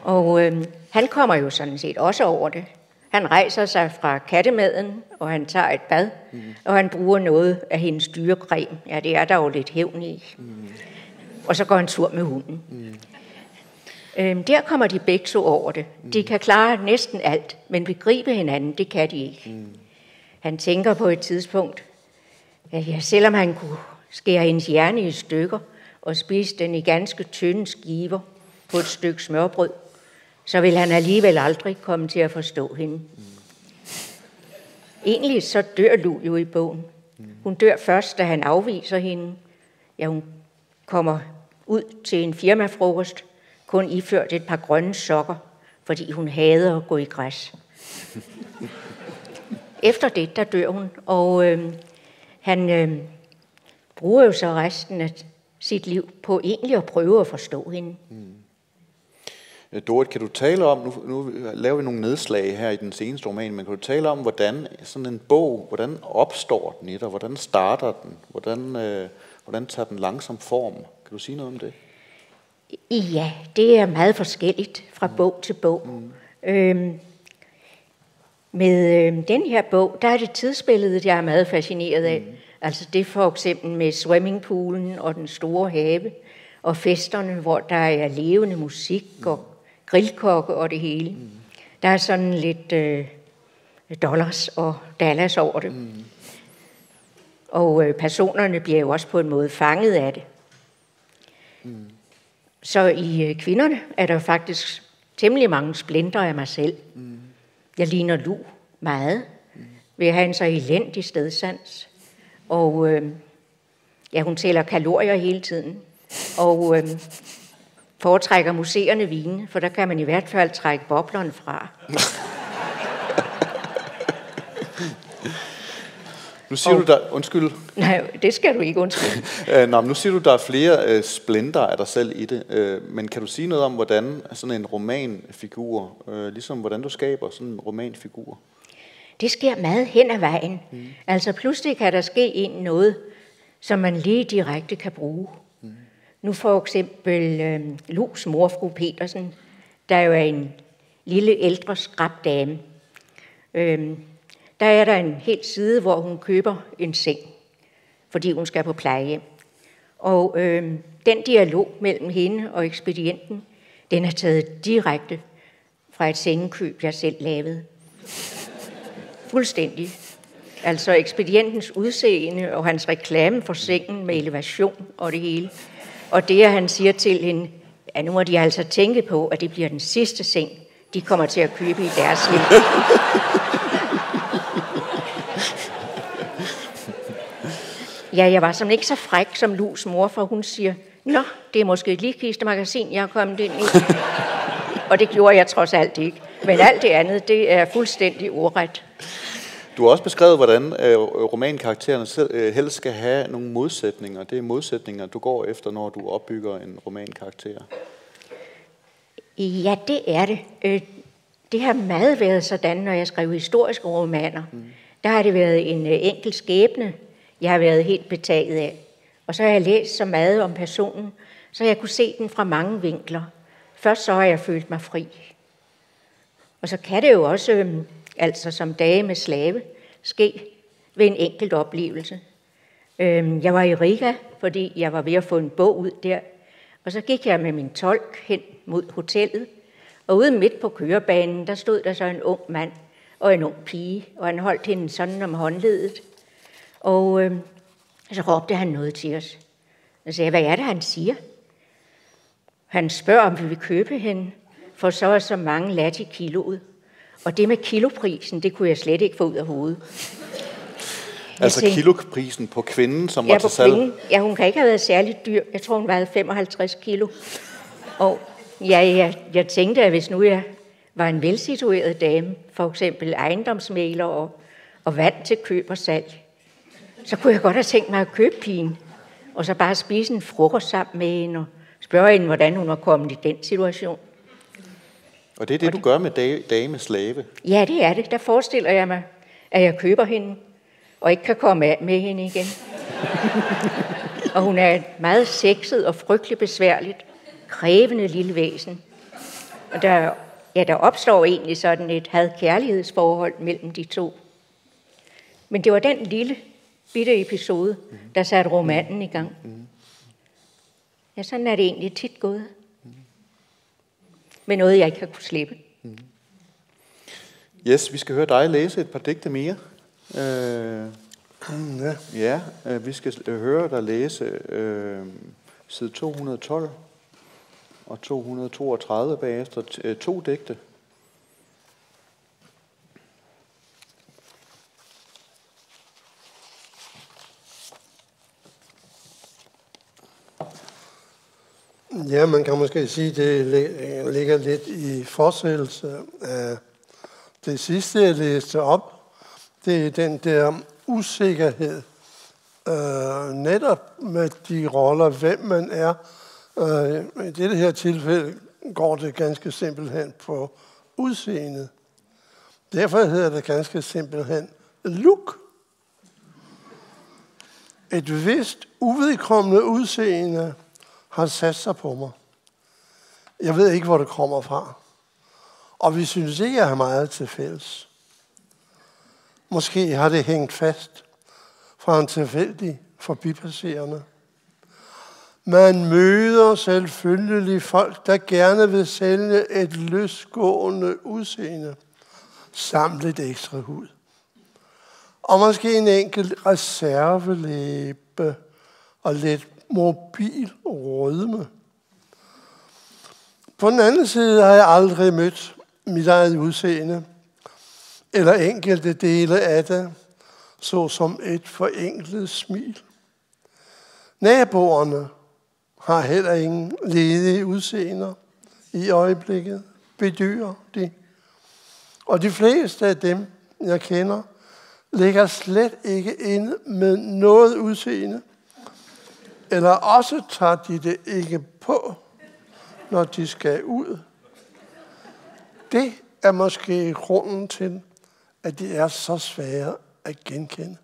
Og øh, han kommer jo sådan set også over det. Han rejser sig fra kattemaden, og han tager et bad, mm. og han bruger noget af hendes dyrecreme. Ja, det er der jo lidt hævn i. Mm. Og så går han tur med hunden. Mm. Øhm, der kommer de begge to over det. De kan klare næsten alt, men begribe hinanden, det kan de ikke. Mm. Han tænker på et tidspunkt, at ja, selvom han kunne skære hendes hjerne i stykker og spise den i ganske tynde skiver på et stykke smørbrød, så vil han alligevel aldrig komme til at forstå hende. Mm. Egentlig så dør Lu jo i bogen. Hun dør først, da han afviser hende. Ja, hun kommer ud til en firmafrokost, kun iført et par grønne sokker, fordi hun hader at gå i græs. Efter det, der dør hun, og øh, han øh, bruger jo så resten af sit liv på egentlig at prøve at forstå hende. Mm. Øh, Dorit, kan du tale om, nu, nu laver vi nogle nedslag her i den seneste roman, men kan du tale om, hvordan sådan en bog, hvordan opstår den i dig, hvordan starter den, hvordan, øh, hvordan tager den langsom form? Kan du sige noget om det? Ja, det er meget forskelligt fra bog til bog. Mm. Øhm, med øhm, den her bog, der er det tidsbilledet, jeg er meget fascineret af. Mm. Altså det for eksempel med swimmingpoolen og den store have, og festerne, hvor der er levende musik mm. og grillkokke og det hele. Mm. Der er sådan lidt øh, dollars og dallas over det. Mm. Og øh, personerne bliver jo også på en måde fanget af det. Mm. Så i øh, kvinderne er der faktisk temmelig mange splinter af mig selv. Mm. Jeg ligner Lu meget, mm. ved at have en så elendig stedsans. Og øh, ja, hun tæller kalorier hele tiden. Og øh, foretrækker museerne vine, for der kan man i hvert fald trække boblerne fra. Nu siger og, du der, undskyld. Nej, det skal du ikke undskylde. Øh, nå, nu siger du, der er flere uh, splinter af dig selv i det. Uh, men kan du sige noget om, hvordan sådan en romanfigur, uh, ligesom hvordan du skaber sådan en romanfigur? Det sker meget hen ad vejen. Mm. Altså pludselig kan der ske en noget, som man lige direkte kan bruge. Mm. Nu for eksempel øh, Lus mor, fru Petersen, der jo er en lille ældre skrabdame. Øh, der er der en helt side, hvor hun køber en seng, fordi hun skal på plejehjem. Og øh, den dialog mellem hende og ekspedienten, den er taget direkte fra et sengekøb, jeg selv lavede. Fuldstændig. Altså ekspedientens udseende og hans reklame for sengen med elevation og det hele. Og det, at han siger til hende, at nu må de altså tænke på, at det bliver den sidste seng, de kommer til at købe i deres liv. Ja, jeg var som ikke så fræk som Lus mor, for hun siger, Nå, det er måske et ligkiste magasin, jeg er kommet ind i. og det gjorde jeg trods alt ikke. Men alt det andet, det er fuldstændig ordret. Du har også beskrevet, hvordan øh, romankaraktererne selv, øh, helst skal have nogle modsætninger. Det er modsætninger, du går efter, når du opbygger en romankarakter. Ja, det er det. Øh, det har meget været sådan, når jeg skrev historiske romaner. Mm. Der har det været en enkelt skæbne, jeg har været helt betaget af. Og så har jeg læst så meget om personen, så jeg kunne se den fra mange vinkler. Først så har jeg følt mig fri. Og så kan det jo også, øhm, altså som dage med slave, ske ved en enkelt oplevelse. Øhm, jeg var i Riga, fordi jeg var ved at få en bog ud der. Og så gik jeg med min tolk hen mod hotellet. Og ude midt på kørebanen, der stod der så en ung mand og en ung pige, og han holdt hende sådan om håndledet. Og øh, så råbte han noget til os. Jeg sagde, hvad er det, han siger? Han spørger, om vi vil købe hende, for så er så mange lat i kiloet. Og det med kiloprisen, det kunne jeg slet ikke få ud af hovedet. Altså tænkte, kiloprisen på kvinden, som ja, var til salg? Ja, hun kan ikke have været særlig dyr. Jeg tror, hun vejede 55 kilo. Og ja, jeg, jeg tænkte, at hvis nu jeg var en velsitueret dame, for eksempel ejendomsmæler og, og vand til køb og salg, så kunne jeg godt have tænkt mig at købe pigen, og så bare spise en frokost sammen med hende, og spørge hende, hvordan hun var kommet i den situation. Og det er det, og du det, gør med dage, dage med slave? Ja, det er det. Der forestiller jeg mig, at jeg køber hende, og ikke kan komme af med hende igen. og hun er et meget sexet og frygtelig besværligt, krævende lille væsen. Og der, ja, der opstår egentlig sådan et had-kærlighedsforhold mellem de to. Men det var den lille bitte episode, der satte romanen i gang. Ja, sådan er det egentlig tit gået. Med noget, jeg ikke har kunne slippe. Yes, vi skal høre dig læse et par digte mere. Øh, ja, ja øh, vi skal øh, høre dig læse øh, side 212 og 232 bagefter øh, to digte. Ja, man kan måske sige, at det ligger lidt i forsættelse af det sidste, jeg læste op. Det er den der usikkerhed, øh, netop med de roller, hvem man er. Øh, I dette her tilfælde går det ganske simpelthen på udseendet. Derfor hedder det ganske simpelthen look. Et vist uvedkommende udseende har sat sig på mig. Jeg ved ikke, hvor det kommer fra. Og vi synes ikke, jeg har meget til fælles. Måske har det hængt fast fra en tilfældig forbipasserende. Man møder selvfølgelig folk, der gerne vil sælge et løsgående udseende, samt lidt ekstra hud. Og måske en enkelt reservelæbe og lidt mobil rødme. På den anden side har jeg aldrig mødt mit eget udseende, eller enkelte dele af det, så som et forenklet smil. Naboerne har heller ingen ledige udseender i øjeblikket, bedyrer de. Og de fleste af dem, jeg kender, ligger slet ikke inde med noget udseende – eller også tager de det ikke på, når de skal ud. Det er måske grunden til, at de er så svære at genkende.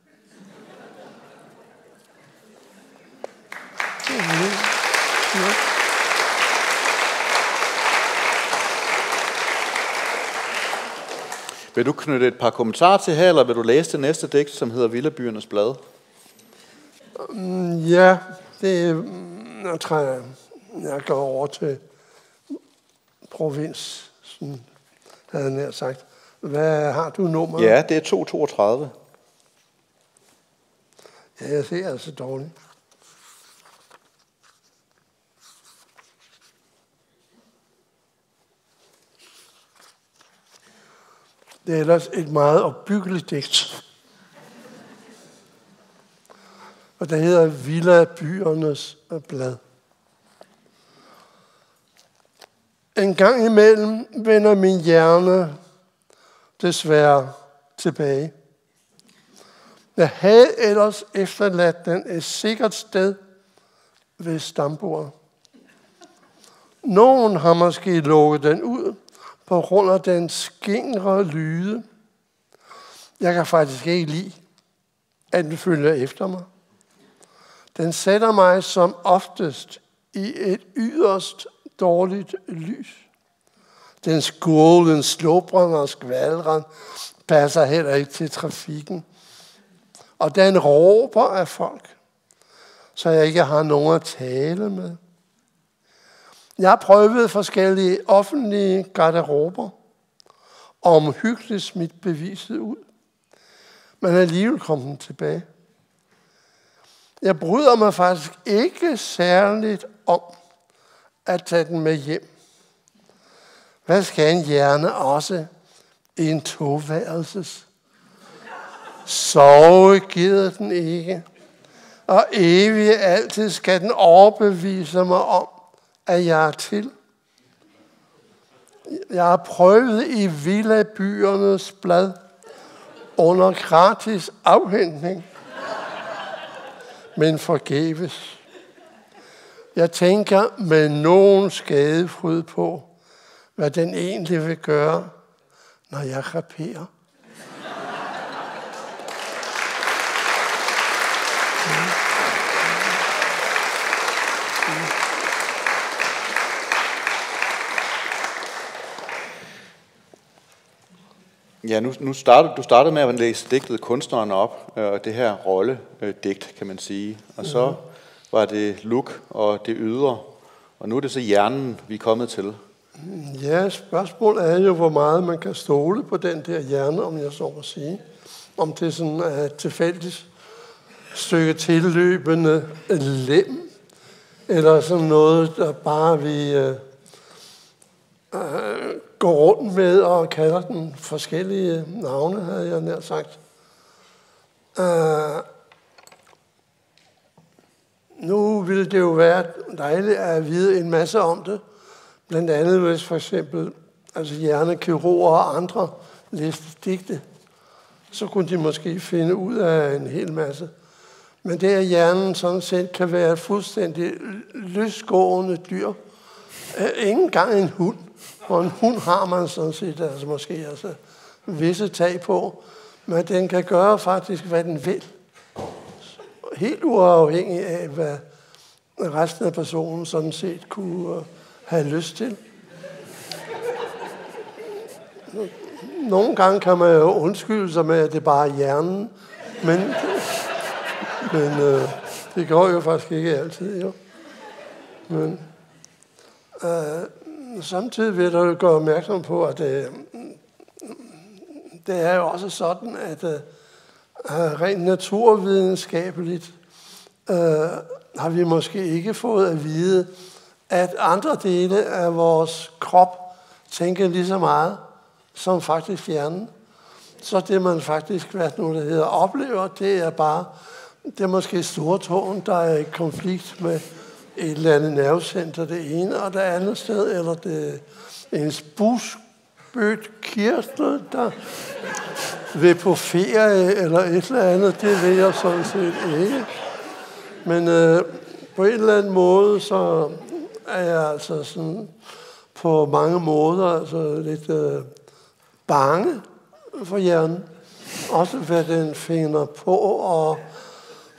Vil du knytte et par kommentarer til her, eller vil du læse det næste digt, som hedder Villabyernes Blad? Mm, ja, det, mm, jeg tror jeg, går over til provins, sådan havde jeg sagt. Hvad har du nummer? Ja, det er 232. Ja, jeg ser altså dårligt. Det er ellers et meget opbyggeligt digt. Og der hedder Villa Byernes Blad. En gang imellem vender min hjerne desværre tilbage. Jeg havde ellers efterladt den et sikkert sted ved stambordet? Nogen har måske lukket den ud på grund af den skingre lyde. Jeg kan faktisk ikke lide, at den følger efter mig. Den sætter mig som oftest i et yderst dårligt lys. Den skålen, slubren og skvalren passer heller ikke til trafikken. Og den råber af folk, så jeg ikke har nogen at tale med. Jeg har prøvet forskellige offentlige garderober, og omhyggeligt smidt beviset ud. Men alligevel kom den tilbage. Jeg bryder mig faktisk ikke særligt om at tage den med hjem. Hvad skal en hjerne også i en toværelses? Sove gider den ikke. Og evigt altid skal den overbevise mig om, at jeg er til. Jeg har prøvet i villabyernes blad under gratis afhentning, men forgæves. Jeg tænker med nogen skadefryd på, hvad den egentlig vil gøre, når jeg raperer. Ja, nu, nu startede, du startede med at læse digtet Kunstneren op, øh, og det her rolledigt, kan man sige. Og så var det look og det ydre, og nu er det så hjernen, vi er kommet til. Ja, spørgsmålet er jo, hvor meget man kan stole på den der hjerne, om jeg så må sige. Om det er sådan et tilfældigt stykke tilløbende lem, eller sådan noget, der bare vi øh, øh, går rundt med og kalder den forskellige navne, havde jeg nær sagt. Uh, nu ville det jo være dejligt at vide en masse om det. Blandt andet hvis for eksempel altså hjernekirurger og andre læste digte, så kunne de måske finde ud af en hel masse. Men det at hjernen sådan set kan være et fuldstændig løsgående dyr. Ingen gang en hund. Og en hund har man sådan set altså måske altså visse tag på. Men den kan gøre faktisk, hvad den vil. Helt uafhængig af, hvad resten af personen sådan set kunne øh, have lyst til. Nogle gange kan man jo undskylde sig med, at det bare er hjernen. Men, men øh, det går jo faktisk ikke altid, jo. Men øh, samtidig vil jeg gøre opmærksom på, at øh, det er jo også sådan, at øh, rent naturvidenskabeligt øh, har vi måske ikke fået at vide, at andre dele af vores krop tænker lige så meget som faktisk hjernen. Så det man faktisk, hvad nu det hedder, oplever, det er bare, det er måske stortåen, der er i konflikt med et eller andet nervecenter det ene og det andet sted, eller det ens busbødt kirtel, der vil på ferie, eller et eller andet, det ved jeg sådan set ikke. Men øh, på en eller anden måde, så er jeg altså sådan på mange måder altså lidt øh, bange for hjernen. Også hvad den finder på, og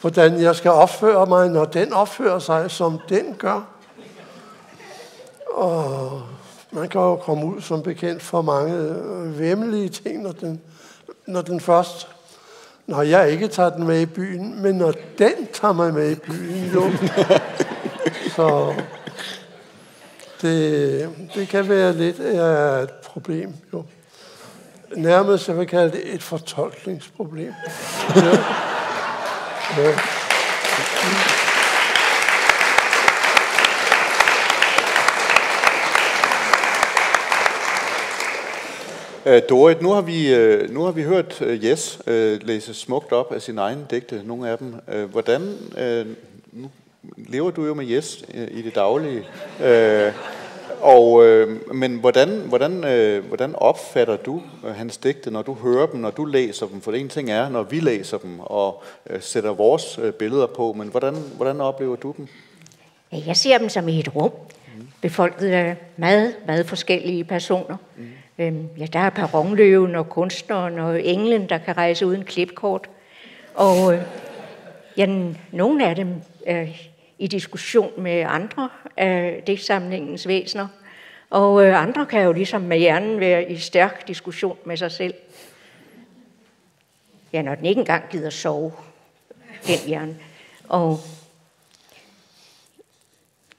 hvordan jeg skal opføre mig, når den opfører sig, som den gør. Og man kan jo komme ud som bekendt for mange øh, vemmelige ting, når den, når den først når jeg ikke tager den med i byen, men når den tager mig med i byen, jo. Så det, det kan være lidt af et problem, jo. Nærmest, jeg vil kalde det et fortolkningsproblem. Ja. Øh, ja. Dorit, nu har vi, øh, nu har vi hørt øh, Jes læse smukt op af sin egen digte, nogle af dem. Hvordan, nu lever du jo med Jes i det daglige, og, øh, men hvordan, hvordan, øh, hvordan opfatter du øh, hans digte, når du hører dem, når du læser dem? For det ene ting er, når vi læser dem og øh, sætter vores øh, billeder på, men hvordan, hvordan oplever du dem? Ja, jeg ser dem som i et rum, befolket af meget, meget forskellige personer. Mm. Øhm, ja, der er perronløven og kunstneren og englen, der kan rejse uden klipkort. Og øh, ja, nogle af dem øh, i diskussion med andre af digtsamlingens væsener. Og øh, andre kan jo ligesom med hjernen være i stærk diskussion med sig selv. Ja, når den ikke engang gider sove, den hjerne. Og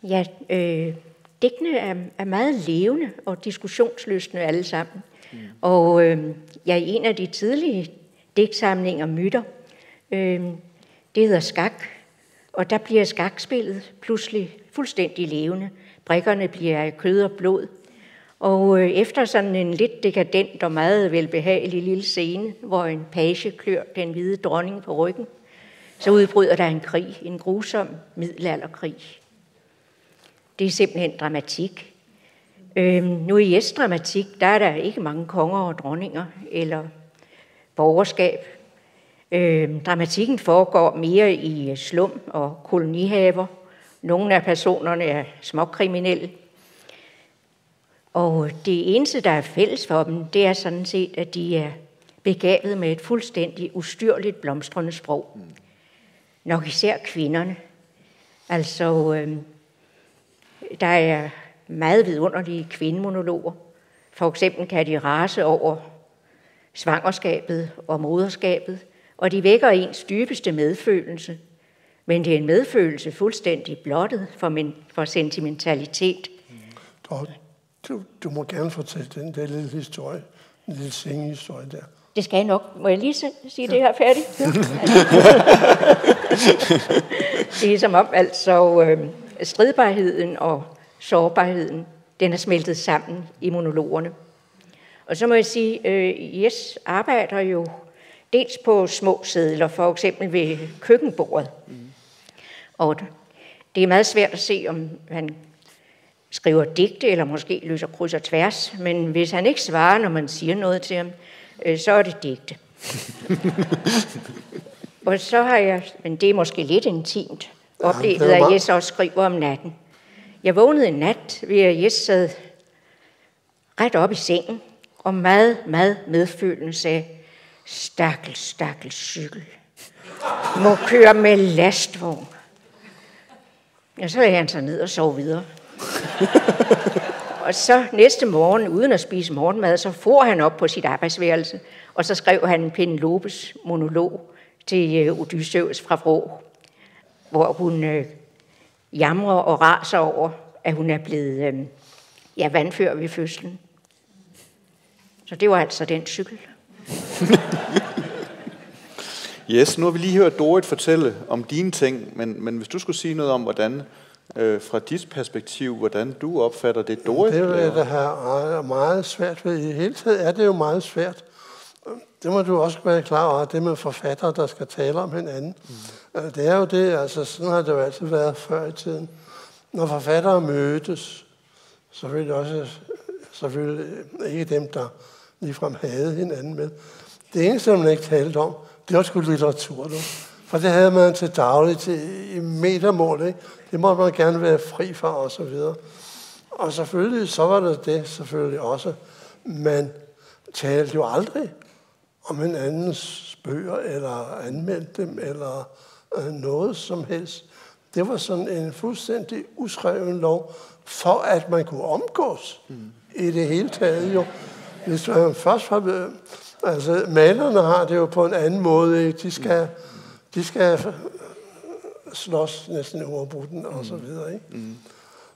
ja, øh, digtene er, er meget levende og diskussionsløsende alle sammen. Mm. Og øh, ja, i en af de tidlige digtsamlinger, Myter, øh, det hedder Skak, og der bliver skakspillet pludselig fuldstændig levende. Brikkerne bliver af kød og blod. Og øh, efter sådan en lidt dekadent og meget velbehagelig lille scene, hvor en page klør den hvide dronning på ryggen, så udbryder der en krig, en grusom middelalderkrig. Det er simpelthen dramatik. Øhm, nu i Jes dramatik, der er der ikke mange konger og dronninger eller borgerskab. Øhm, dramatikken foregår mere i slum og kolonihaver. Nogle af personerne er småkriminelle. Og det eneste, der er fælles for dem, det er sådan set, at de er begavet med et fuldstændig ustyrligt blomstrende sprog. Nok især kvinderne. Altså, øhm, der er meget vidunderlige kvindemonologer. For eksempel kan de rase over svangerskabet og moderskabet, og de vækker ens dybeste medfølelse. Men det er en medfølelse fuldstændig blottet for, min, for sentimentalitet. Du, du, du må gerne fortælle den der lille historie, en lille sengehistorie der. Det skal jeg nok. Må jeg lige sige det her færdigt? Ja. det er som om, altså, øh, stridbarheden og sårbarheden, den er smeltet sammen i monologerne. Og så må jeg sige, øh, Yes arbejder jo dels på små sædler, for eksempel ved køkkenbordet. Mm. Og det er meget svært at se, om han skriver digte, eller måske løser kryds og tværs. Men hvis han ikke svarer, når man siger noget til ham, øh, så er det digte. og så har jeg, men det er måske lidt intimt, oplevet, at Jes også skriver om natten. Jeg vågnede en nat ved, at Jes sad ret op i sengen, og meget, meget medfølende sagde, stakkel, stakkel cykel. Må køre med lastvogn. Ja, så lagde han sig ned og sov videre. og så næste morgen, uden at spise morgenmad, så for han op på sit arbejdsværelse, og så skrev han Penelopes monolog til øh, Odysseus fra Vrå, hvor hun øh, jamrer og raser over, at hun er blevet øh, ja, vandfør ved fødslen. Så det var altså den cykel. yes, nu har vi lige hørt Dorit fortælle om dine ting, men, men hvis du skulle sige noget om, hvordan øh, fra dit perspektiv, hvordan du opfatter det, Dorit Det vil jeg have meget svært ved. I hele taget er det jo meget svært. Det må du også være klar over, det med forfattere, der skal tale om hinanden. Mm. Det er jo det, altså sådan har det jo altid været før i tiden. Når forfattere mødes, selvfølgelig også selvfølgelig ikke dem, der ligefrem havde hinanden med. Det eneste, man ikke talte om, det var sgu litteratur. Nu. For det havde man til dagligt til, i metermål. Ikke? Det måtte man gerne være fri for og så videre. Og selvfølgelig, så var det det selvfølgelig også. Man talte jo aldrig om en andens bøger, eller anmeldte dem, eller øh, noget som helst. Det var sådan en fuldstændig uskreven lov, for at man kunne omgås mm. i det hele taget jo. Hvis man først har... Altså, malerne har det jo på en anden måde. Ikke? De skal, de skal slås næsten uafbrudt og så videre. Ikke? Mm.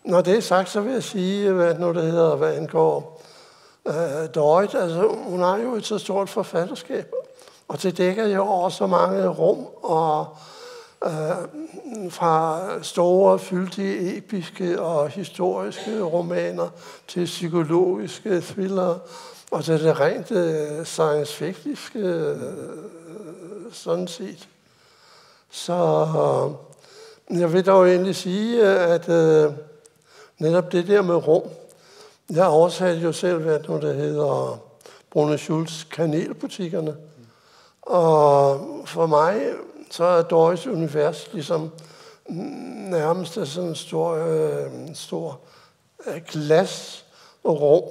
Når det er sagt, så vil jeg sige, hvad nu det hedder, hvad angår uh, Dorit. Altså, hun har jo et så stort forfatterskab, og det dækker jo over så mange rum og uh, fra store, fyldige, episke og historiske romaner til psykologiske thriller og til det rent uh, science fiction uh, sådan set. Så uh, jeg vil dog egentlig sige, at uh, netop det der med rum, Jeg oversatte jo selv, hvad nu der hedder Bruno Schultz kanelbutikkerne. Og for mig, så er Doris univers ligesom nærmest sådan en stor, øh, stor glas og rum,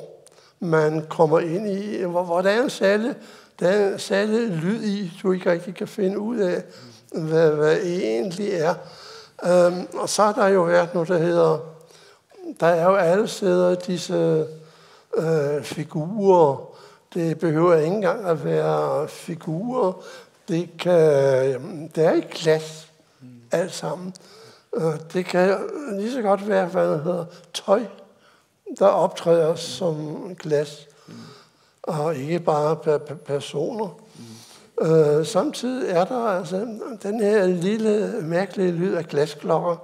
man kommer ind i, hvor, hvor der er en særlig, der er en særlig lyd i, du ikke rigtig kan finde ud af, hvad, hvad egentlig er. Øhm, og så har der jo været noget, der hedder, der er jo alle steder disse øh, figurer. Det behøver ikke engang at være figurer. Det, kan, det er ikke glas alt sammen. Øh, det kan lige så godt være, hvad der hedder, tøj, der optræder som glas, og ikke bare personer. Mm. Øh, samtidig er der altså den her lille mærkelige lyd af glasklokker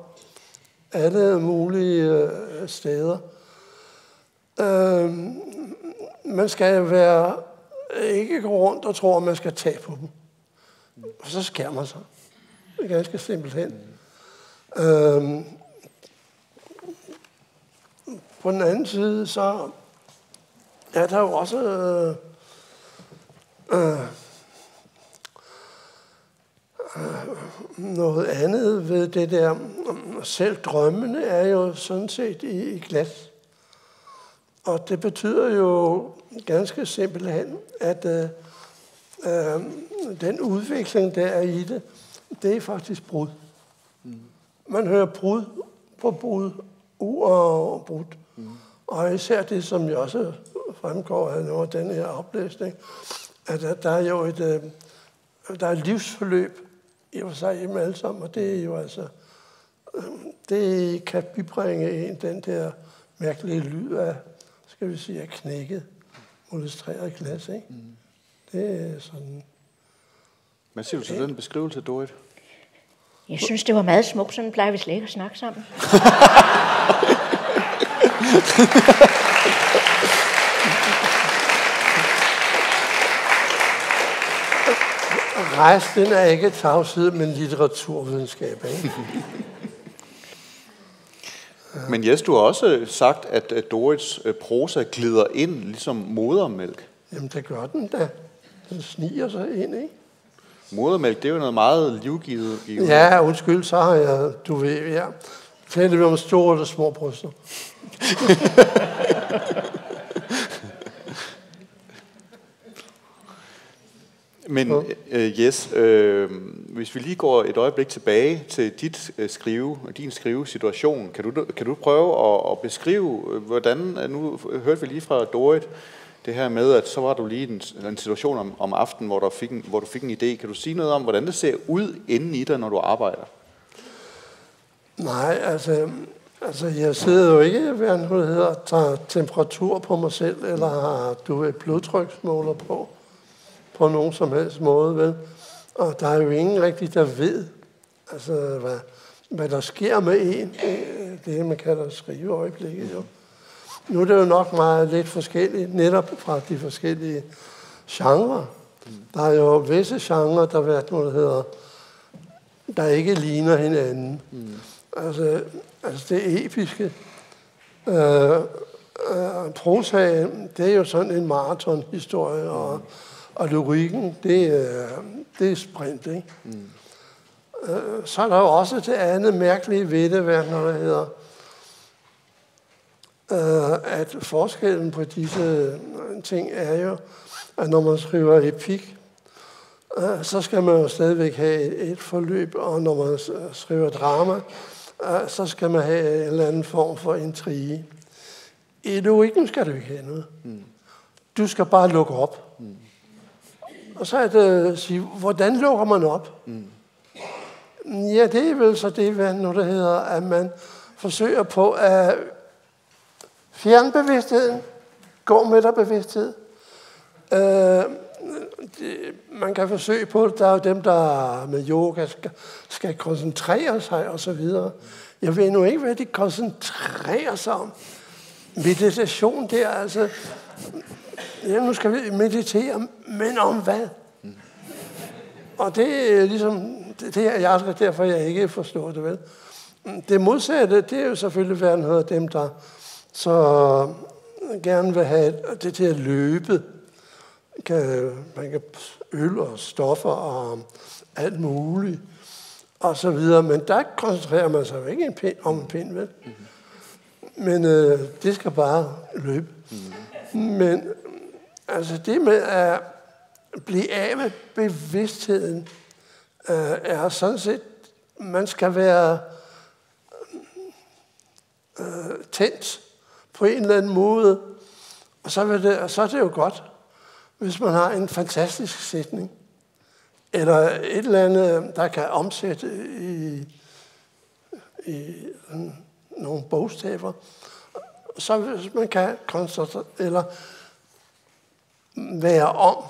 alle mulige øh, steder. Øh, man skal være ikke gå rundt og tro, at man skal tage på dem. Og så skærer man sig. Det er ganske simpelthen. Øhm, på den anden side, så er der jo også øh, øh, noget andet ved det der. Selv drømmene er jo sådan set i, i glas. Og det betyder jo ganske simpelthen, at øh, øh, den udvikling, der er i det, det er faktisk brud. Man hører brud på brud, uafbrudt. Og især det, som jeg også fremgår af noget af den her oplæsning, at der er jo et, øh, der er et livsforløb i og for sig i alle sammen, og det er jo altså, øh, det kan bibringe en den der mærkelige lyd af, skal vi sige, af knækket, molestreret glas, ikke? Mm. Det er sådan... Hvad siger du til den beskrivelse, Dorit? Jeg synes, det var meget smukt. Sådan plejer vi slet ikke at snakke sammen. Resten er ikke tavshed, men litteraturvidenskab. Ikke? Men Jes, du har også sagt, at Dorits øh, prosa glider ind ligesom modermælk. Jamen, det gør den da. Den sniger sig ind, ikke? Modermælk, det er jo noget meget livgivet. Ja, undskyld, så har jeg, du ved, ja. Taler vi om store eller små bryster. Men uh, yes, øh, hvis vi lige går et øjeblik tilbage til dit uh, skrive, din skrivesituation, kan du, kan du prøve at, at beskrive, hvordan, nu hørte vi lige fra Dorit, det her med, at så var du lige i en, en situation om, om aftenen, hvor du, fik en, hvor du fik en idé. Kan du sige noget om, hvordan det ser ud inden i dig, når du arbejder? Nej, altså, altså jeg sidder jo ikke hvad nu hedder, tager temperatur på mig selv, eller har du et blodtryksmåler på, på nogen som helst måde, vel? Og der er jo ingen rigtig, der ved, altså, hvad, hvad der sker med en. Det, man kalder skrive øjeblikket, jo. Nu er det jo nok meget lidt forskelligt, netop fra de forskellige genrer. Der er jo visse genrer, der hvad noget, der hedder, der ikke ligner hinanden. Mm. Altså, altså det episke. Øh, øh, prosaen, det er jo sådan en maratonhistorie, og, og lyrikken, det, øh, det er sprint, ikke? Mm. Øh, så er der jo også det andet mærkelige ved det, hvad der hedder, øh, at forskellen på disse øh, ting er jo, at når man skriver epik, øh, så skal man jo stadigvæk have et, et forløb, og når man skriver drama, så skal man have en eller anden form for intrige. I lyrikken skal du ikke have noget. Mm. Du skal bare lukke op. Mm. Og så er det at sige, hvordan lukker man op? Mm. Ja, det er vel så det, hvad nu der hedder, at man forsøger på at Fjern bevidstheden. Gå med dig bevidsthed. Øh, det, man kan forsøge på det. Der er jo dem, der med yoga skal, skal koncentrere sig og så videre. Jeg ved nu ikke, hvad de koncentrerer sig om. Meditation, det er altså... Ja, nu skal vi meditere, men om hvad? Og det er ligesom... Det, det er jeg, derfor jeg ikke forstår det, vel? Det modsatte, det er jo selvfølgelig været han hedder, dem, der så gerne vil have det til at løbe. Kan, man kan øl og stoffer og alt muligt og så videre. Men der koncentrerer man sig jo ikke en pind, om en pind, vel? Mm-hmm. Men øh, det skal bare løbe. Mm-hmm. Men altså det med at blive af med bevidstheden, øh, er sådan set, man skal være øh, tændt på en eller anden måde. Og så, vil det, så er det jo godt, hvis man har en fantastisk sætning. Eller et eller andet, øh, der kan omsætte i, i øh, nogle bogstaver. Så hvis man kan koncentrere, eller være om,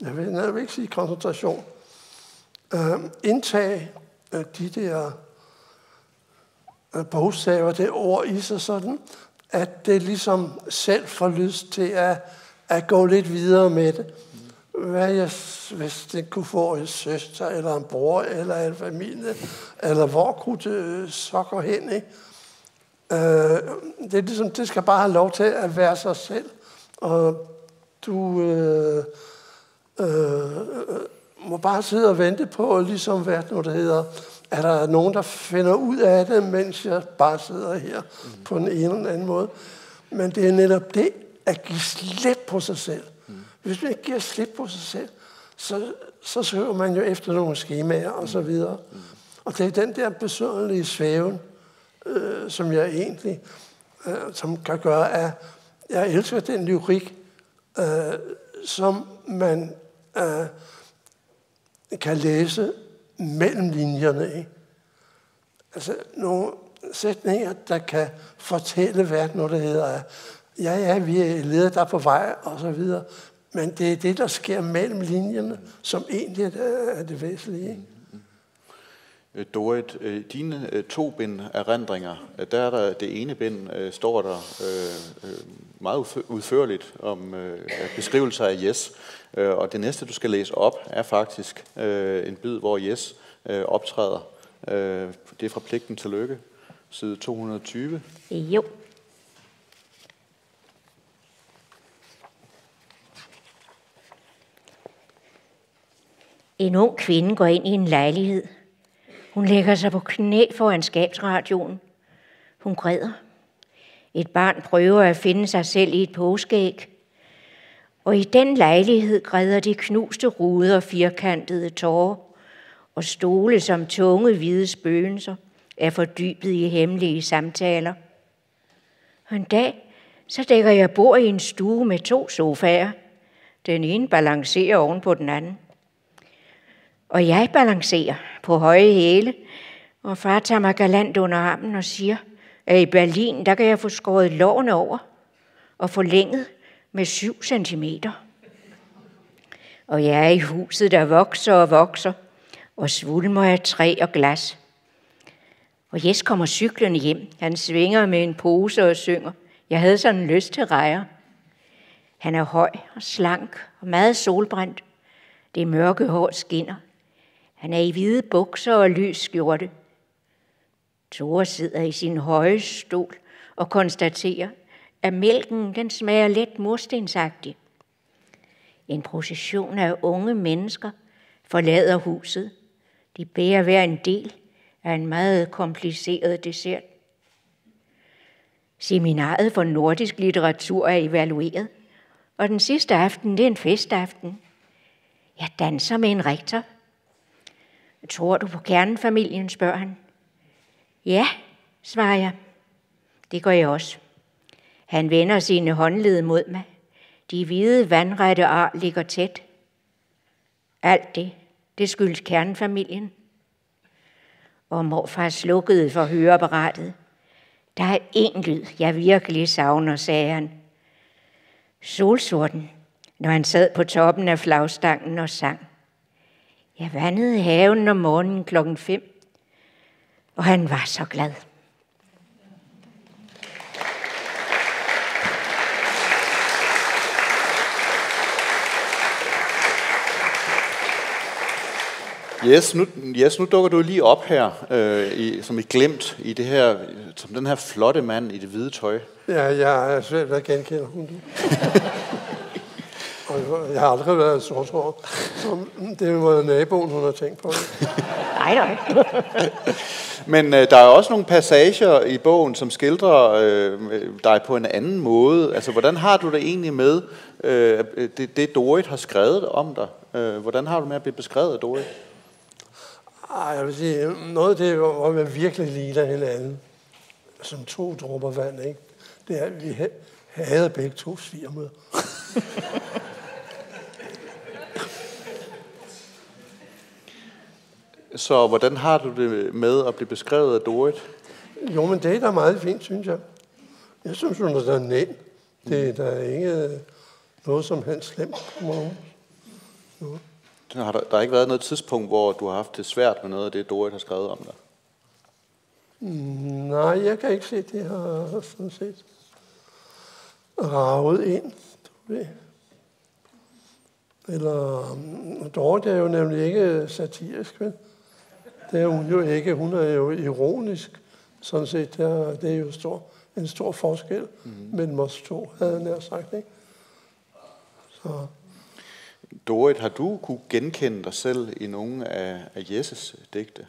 jeg vil, jeg vil ikke sige koncentration, øh, indtage øh, de der øh, bogstaver, det ord i sig sådan, at det ligesom selv får lyst til at, at gå lidt videre med det. Hvad jeg, hvis det kunne få en søster, eller en bror, eller en familie, eller hvor kunne det så gå hen, ikke? Øh, det, er ligesom, det skal bare have lov til at være sig selv. Og du øh, øh, må bare sidde og vente på, ligesom hvad nu det hedder, er der nogen, der finder ud af det, mens jeg bare sidder her mm. på den ene eller anden måde. Men det er netop det, at give slip på sig selv. Mm. Hvis man ikke giver slip på sig selv, så, så søger man jo efter nogle skemaer og så videre. Mm. Og det er den der besøgerlige svæven, øh, som jeg egentlig, øh, som kan gøre, at jeg elsker den lyrik, øh, som man øh, kan læse mellem linjerne. Ikke? Altså nogle sætninger, der kan fortælle verden, når det hedder, ja, ja, vi er leder der på vej, og så videre. Men det er det, der sker mellem linjerne, som egentlig er det væsentlige. Ikke? Øh, Dorit, øh, dine øh, to bind erindringer, der er der det ene bind, står der meget udførligt om beskrivelser af Yes, og det næste, du skal læse op, er faktisk en bid, hvor Yes optræder. Det er fra Pligten til Lykke, side 220. Jo. En ung kvinde går ind i en lejlighed – hun lægger sig på knæ foran skabsradioen. Hun græder. Et barn prøver at finde sig selv i et påskeæg. Og i den lejlighed græder de knuste ruder og firkantede tårer, og stole som tunge hvide spøgelser er fordybet i hemmelige samtaler. Og en dag, så dækker jeg bord i en stue med to sofaer. Den ene balancerer oven på den anden. Og jeg balancerer på høje hæle, og far tager mig galant under armen og siger, at i Berlin, der kan jeg få skåret lårene over og forlænget med 7 cm. Og jeg er i huset, der vokser og vokser, og svulmer af træ og glas. Og Jes kommer cyklerne hjem. Han svinger med en pose og synger. Jeg havde sådan lyst til rejer. Han er høj og slank og meget solbrændt. Det mørke hår skinner. Han er i hvide bukser og lys skjorte. Tore sidder i sin høje stol og konstaterer, at mælken den smager let murstensagtig. En procession af unge mennesker forlader huset. De bærer hver en del af en meget kompliceret dessert. Seminaret for nordisk litteratur er evalueret, og den sidste aften det er en festaften. Jeg danser med en rektor, Tror du på kernefamilien, spørger han. Ja, svarer jeg. Det gør jeg også. Han vender sine håndled mod mig. De hvide vandrette ar ligger tæt. Alt det, det skyldes kernefamilien. Og morfar slukkede for høreapparatet. Der er én lyd, jeg virkelig savner, sagde han. Solsorten, når han sad på toppen af flagstangen og sang. Jeg vandede haven om morgenen klokken 5, og han var så glad. Yes, nu, yes, nu dukker du lige op her, øh, i, som et glemt, i det her, som den her flotte mand i det hvide tøj. Ja, jeg er svært ved at genkende hun. Og jeg har aldrig været sort hår. Så det var naboen, hun har tænkt på. Nej, nej. Men øh, der er også nogle passager i bogen, som skildrer øh, dig på en anden måde. Altså, hvordan har du det egentlig med øh, det, det, Dorit har skrevet om dig? Øh, hvordan har du med at blive beskrevet af Dorit? Ej, jeg vil sige, noget af det, hvor vi virkelig ligner hinanden, som to dråber vand, ikke? det er, at vi ha- havde begge to svigermøder. Så hvordan har du det med at blive beskrevet af Dorit? Jo, men det er da meget fint, synes jeg. Jeg synes, hun er da nem. Det er da ikke noget som helst slemt på nogen. Har der, der har ikke været noget tidspunkt, hvor du har haft det svært med noget af det, Dorit har skrevet om dig? Nej, jeg kan ikke se, det har sådan set ravet ind. Du ved. Eller, um, Dorte er jo nemlig ikke satirisk, vel? Det er hun jo ikke. Hun er jo ironisk. Sådan set, det er, det er jo stor, en stor forskel mm-hmm. mellem os to, havde jeg nær sagt, ikke? Så, Dorit, har du kunne genkende dig selv i nogle af, af Jesses digte?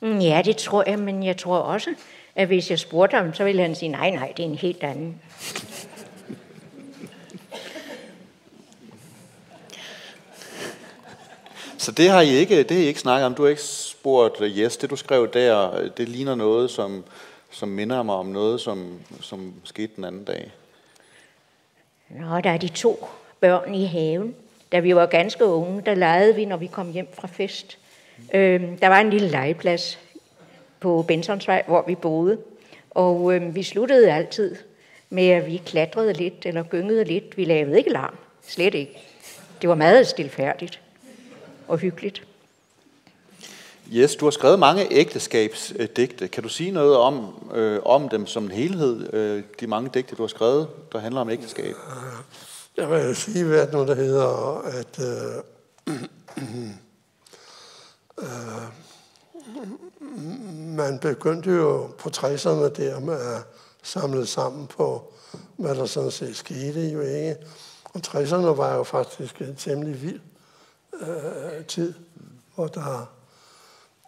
Mm, Ja, det tror jeg, men jeg tror også, at hvis jeg spurgte ham, så ville han sige, nej, nej, det er en helt anden. Så det har I ikke, det har I ikke snakket om. Du har ikke spurgt, øh, yes, det du skrev der, øh, det ligner noget, som, som minder mig om noget, som, som skete den anden dag. Nå, der er de to børn i haven. Da vi var ganske unge, der legede vi, når vi kom hjem fra fest. Øhm, der var en lille legeplads på Bensonsvej, hvor vi boede. Og øhm, vi sluttede altid med, at vi klatrede lidt eller gyngede lidt. Vi lavede ikke larm. Slet ikke. Det var meget stilfærdigt og hyggeligt. Yes, du har skrevet mange ægteskabsdigte. Kan du sige noget om, øh, om dem som en helhed? Øh, de mange digte, du har skrevet, der handler om ægteskab. Øh, jeg vil sige, hvad noget, der hedder, at øh, øh, man begyndte jo på 60'erne der med at samle sammen på, hvad der sådan set skete jo ikke. Og 60'erne var jo faktisk en temmelig vild øh, tid, hvor der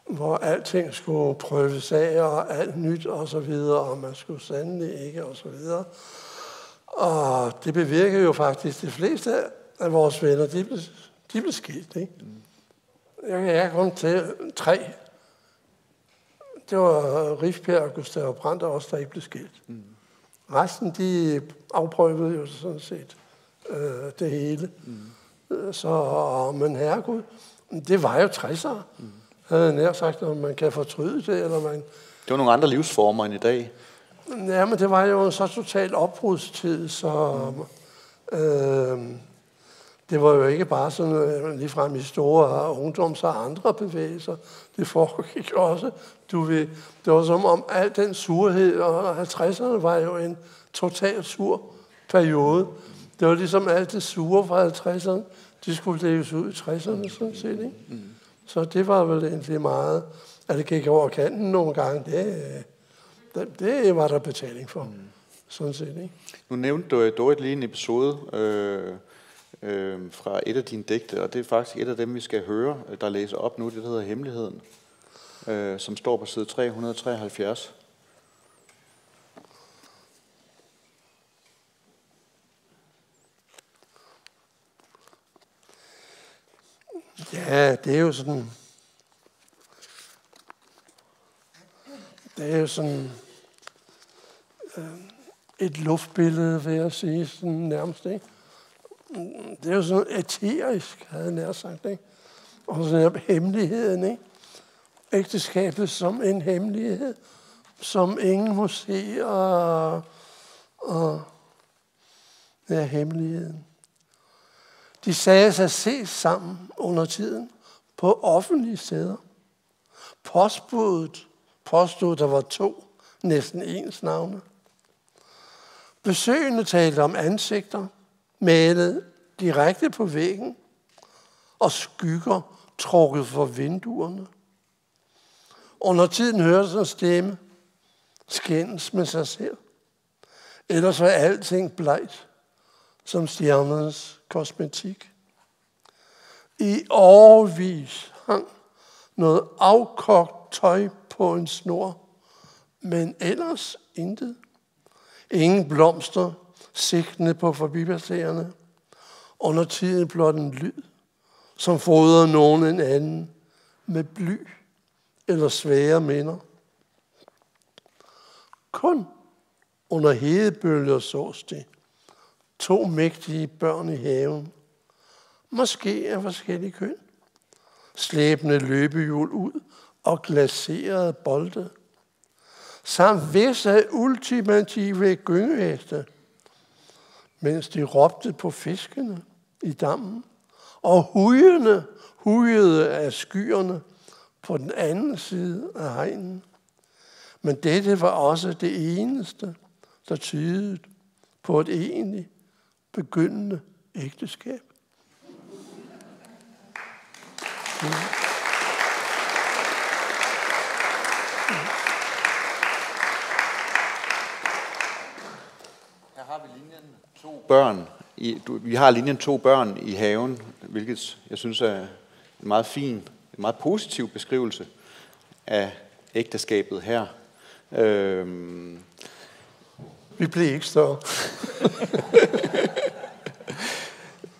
hvor alting skulle prøves af, og alt nyt og så videre, og man skulle sandelig ikke og så videre. Og det bevirkede jo faktisk de fleste af vores venner, de blev, de blev skilt, ikke? Jeg, jeg kom til tre. Det var Rifbjerg og Gustav Brandt og os, der ikke blev skilt. Mm. Resten, de afprøvede jo sådan set øh, det hele. Mm. Så, men herregud, det var jo 60'ere. Mm. Havde jeg nær sagt, om man kan fortryde det, eller man... Det var nogle andre livsformer end i dag. Ja, men det var jo en så total opbrudstid, så... Mm. Øh, det var jo ikke bare sådan øh, ligefrem i store ungdoms- og andre bevægelser. Det foregik også. Du ved, det var som om al den surhed, og 50'erne var jo en total sur periode. Det var ligesom alt det sure fra 50'erne. De skulle leves ud i 60'erne, sådan set. Ikke? Så det var vel egentlig meget, at det gik over kanten nogle gange. Det, det, det var der betaling for, sådan set. Ikke? Nu nævnte du Dorit lige en episode øh, øh, fra et af dine digte, og det er faktisk et af dem, vi skal høre, der læser op nu. Det der hedder Hemmeligheden, øh, som står på side 373. Ja, det er jo sådan... Det er jo sådan øh, et luftbillede, vil jeg sige, sådan nærmest, ikke? Det er jo sådan eterisk, havde jeg nær sagt, ikke? Og sådan hemmeligheden, ikke? Ægteskabet som en hemmelighed, som ingen må se, og, og ja, hemmeligheden. De sagde sig se sammen under tiden på offentlige steder. Postbuddet påstod, der var to, næsten ens navne. Besøgende talte om ansigter, malet direkte på væggen, og skygger trukket for vinduerne. Under tiden hørte en stemme skændes med sig selv. Ellers var alting blegt, som stjernernes kosmetik. I årvis hang noget afkogt tøj på en snor, men ellers intet. Ingen blomster sigtende på forbipasserende. Under tiden blot en lyd, som fodrer nogen en anden med bly eller svære minder. Kun under hedebølger sås det. To mægtige børn i haven. Måske af forskellige køn. Slæbende løbehjul ud og glaserede bolde. Samt visse ultimative gyngeheste, mens de råbte på fiskene i dammen. Og hujene hujede af skyerne på den anden side af hegnen. Men dette var også det eneste, der tydede på et egentligt begyndende ægteskab. Her har vi linjen to børn. I, du, vi har linjen to børn i haven, hvilket jeg synes er en meget fin, en meget positiv beskrivelse af ægteskabet her. Øhm, vi blev ikke større.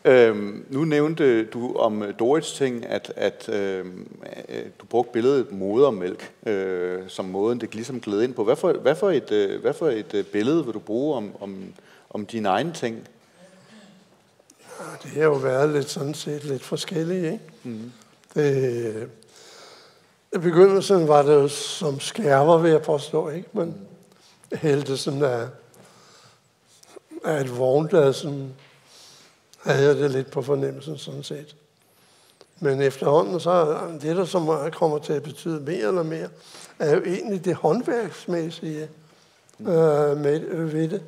Øhm, nu nævnte du om øh, Dorits ting, at, at øhm, øh, du brugte billedet modermælk øh, som måden, det ligesom gled ind på. Hvad for, hvad for, et, øh, hvad for et øh, billede vil du bruge om, om, om dine egne ting? Det har jo været lidt sådan set lidt forskellige, ikke? Mm. Det, I begyndelsen var det jo som skærver, vil jeg påstå, ikke? Man hældte sådan af, af et vognblad, som havde jeg det lidt på fornemmelsen sådan set. Men efterhånden, så er det, der som kommer til at betyde mere eller mere, er jo egentlig det håndværksmæssige øh, med, ved det.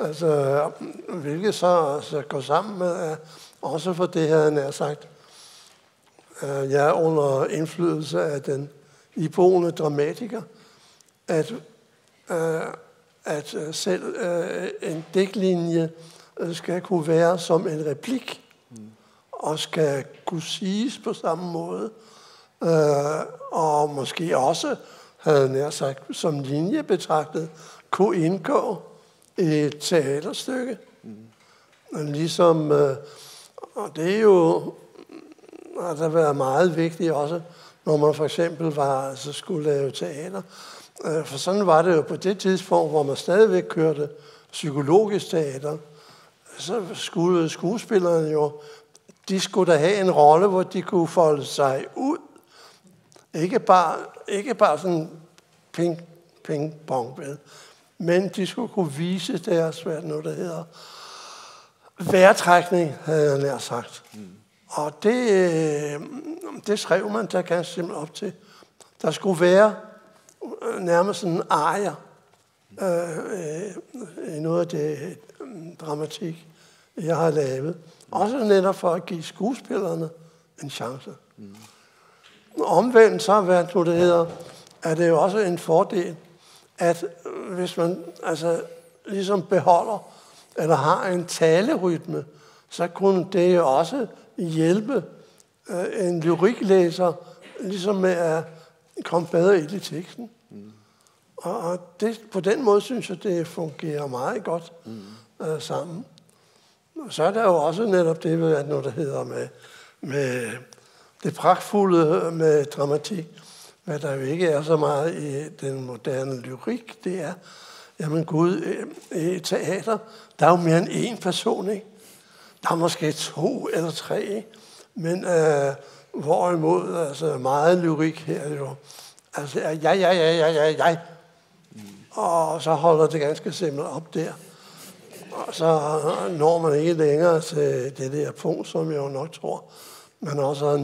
Altså, hvilket så altså, går sammen med, at også for det her, han har sagt, øh, jeg er under indflydelse af den iboende dramatiker, at, øh, at øh, selv øh, en dæklinje øh, skal kunne være som en replik, og skal kunne siges på samme måde, øh, og måske også, havde nær sagt, som linje betragtet, kunne indgå i et teaterstykke. Mm. Ligesom, øh, og det er jo, har der været meget vigtigt også, når man for eksempel var, altså skulle lave teater. Øh, for sådan var det jo på det tidspunkt, hvor man stadigvæk kørte psykologisk teater. Så skulle skuespillerne jo, de skulle da have en rolle, hvor de kunne folde sig ud. Ikke bare, ikke bare sådan ping, ping, bong, vel? men de skulle kunne vise deres, hvad nu der hedder, væretrækning, havde jeg nær sagt. Mm. Og det, øh, det skrev man der ganske simpelthen op til. Der skulle være nærmest en ejer øh, øh, i noget af det øh, dramatik, jeg har lavet. Også netop for at give skuespillerne en chance. Mm. Omvendt så, hvad nu det hedder, er det jo også en fordel, at hvis man altså ligesom beholder eller har en talerytme, så kunne det jo også hjælpe øh, en lyriklæser ligesom med at komme bedre ind i teksten. Og, og det, på den måde synes jeg, det fungerer meget godt mm. øh, sammen. Og så er der jo også netop det, at noget, der hedder med, med det pragtfulde med dramatik, hvad der jo ikke er så meget i den moderne lyrik, det er, jamen Gud, i teater, der er jo mere end én person, ikke? Der er måske to eller tre, ikke? Men øh, hvorimod, altså meget lyrik her jo, altså ja, ja, ja, ja, ja, ja. Og så holder det ganske simpelt op der. Og så når man ikke længere til det der punkt, som jeg jo nok tror, man også har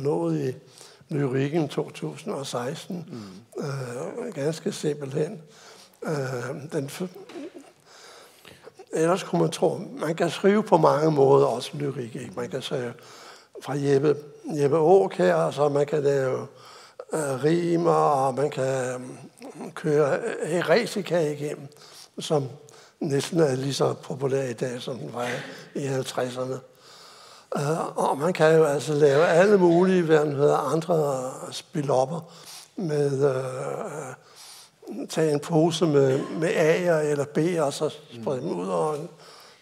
nået i lyrikken 2016. Mm. Øh, ganske simpelthen. Øh, den, ellers kunne man tro, man kan skrive på mange måder også lyrik. Ikke? Man kan sige fra Jeppe, Jeppe Aukær, så man kan lave øh, rimer, og man kan kører øh, køre heretika igennem, som næsten er lige så populær i dag, som den var i 50'erne. Øh, og man kan jo altså lave alle mulige, hvad hedder, andre spilopper med uh, tage en pose med, med A'er eller B'er, og så sprede dem ud over en,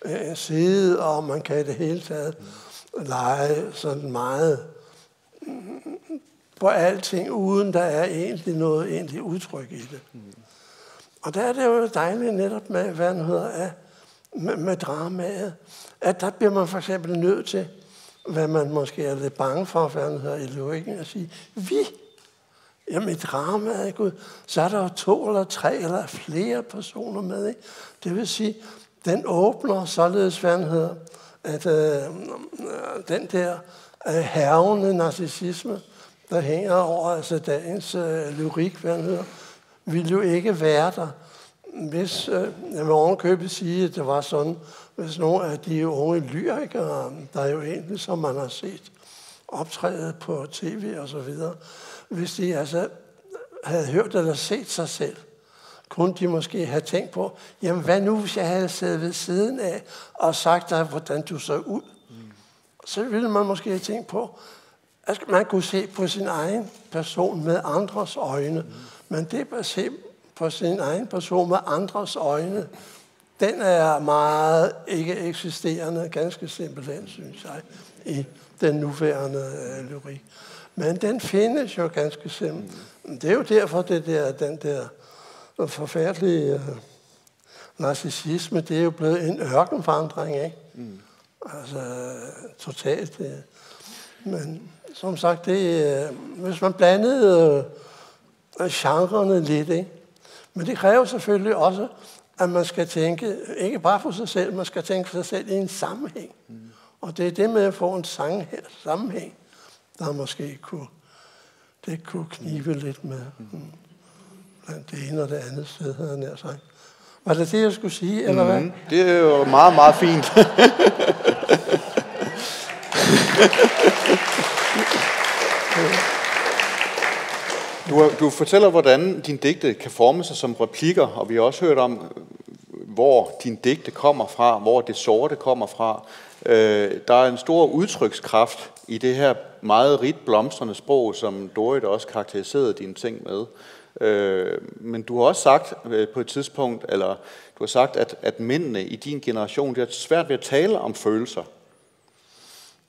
en side, og man kan i det hele taget lege sådan meget på alting, uden der er egentlig noget egentlig udtryk i det. Mm. Og der er det jo dejligt netop med, hvad den hedder, af, med, med dramaet, at der bliver man for eksempel nødt til, hvad man måske er lidt bange for, hvad den hedder i lyrikken, at sige, vi, jamen i dramaet, Gud, så er der jo to eller tre eller flere personer med, ikke? Det vil sige, den åbner således, hvad den hedder, at øh, den der øh, hervende narcissisme, der hænger over altså dagens øh, lyrik, hvad hedder, ville jo ikke være der, hvis, øh, jeg vil ovenkøbet sige, at det var sådan, hvis nogle af de unge lyrikere, der er jo egentlig, som man har set optræde på tv og så videre, hvis de altså havde hørt eller set sig selv, kunne de måske have tænkt på, jamen hvad nu, hvis jeg havde siddet ved siden af og sagt dig, hvordan du så ud? Mm. Så ville man måske have tænkt på, at man kunne se på sin egen person med andres øjne. Men det at se på sin egen person med andres øjne, den er meget ikke eksisterende, ganske simpelthen, synes jeg, i den nuværende øh, lyrik. Men den findes jo ganske simpelt. Det er jo derfor, det der, den der forfærdelige øh, narcissisme, det er jo blevet en ørkenforandring, ikke? Mm. Altså, totalt. Det. Men som sagt, det, øh, hvis man blandede øh, genrerne lidt, ikke? Men det kræver selvfølgelig også, at man skal tænke, ikke bare for sig selv, man skal tænke for sig selv i en sammenhæng. Mm. Og det er det med at få en sang her, sammenhæng, der måske kunne, det kunne knive lidt med. Mm. Blandt det ene og det andet sted, havde jeg nær sagt. Var det det, jeg skulle sige, eller hvad? Mm, det er jo meget, meget fint. Du, du fortæller, hvordan din digte kan forme sig som replikker, og vi har også hørt om, hvor din digte kommer fra, hvor det sorte kommer fra. Øh, der er en stor udtrykskraft i det her meget rigt blomstrende sprog, som Dorit også karakteriserede dine ting med. Øh, men du har også sagt øh, på et tidspunkt, eller du har sagt, at, at mændene i din generation, det er svært ved at tale om følelser.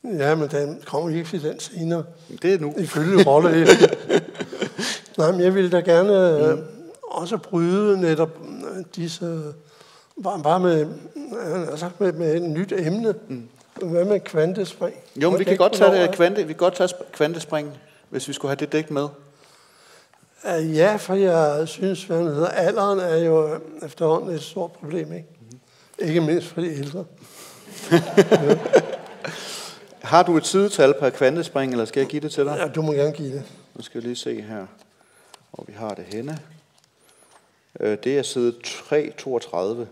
Ja, men den kommer ikke til den senere. Det er nu. Ifølge rolle. Nej, men jeg ville da gerne mm. øh, også bryde netop øh, disse, bare, bare med, øh, sagt med, med et nyt emne. Mm. Hvad med kvantespring? Jo, men vi kan, godt tage det, kvante, vi kan godt tage kvantespring, hvis vi skulle have det dæk med. Ja, for jeg synes, hvad det hedder, alderen er jo efterhånden et stort problem, ikke? Mm. Ikke mindst for de ældre. ja. Har du et sidetal per kvantespring, eller skal jeg give det til dig? Ja, du må gerne give det. Nu skal jeg lige se her, hvor vi har det henne. Øh, det er side 332.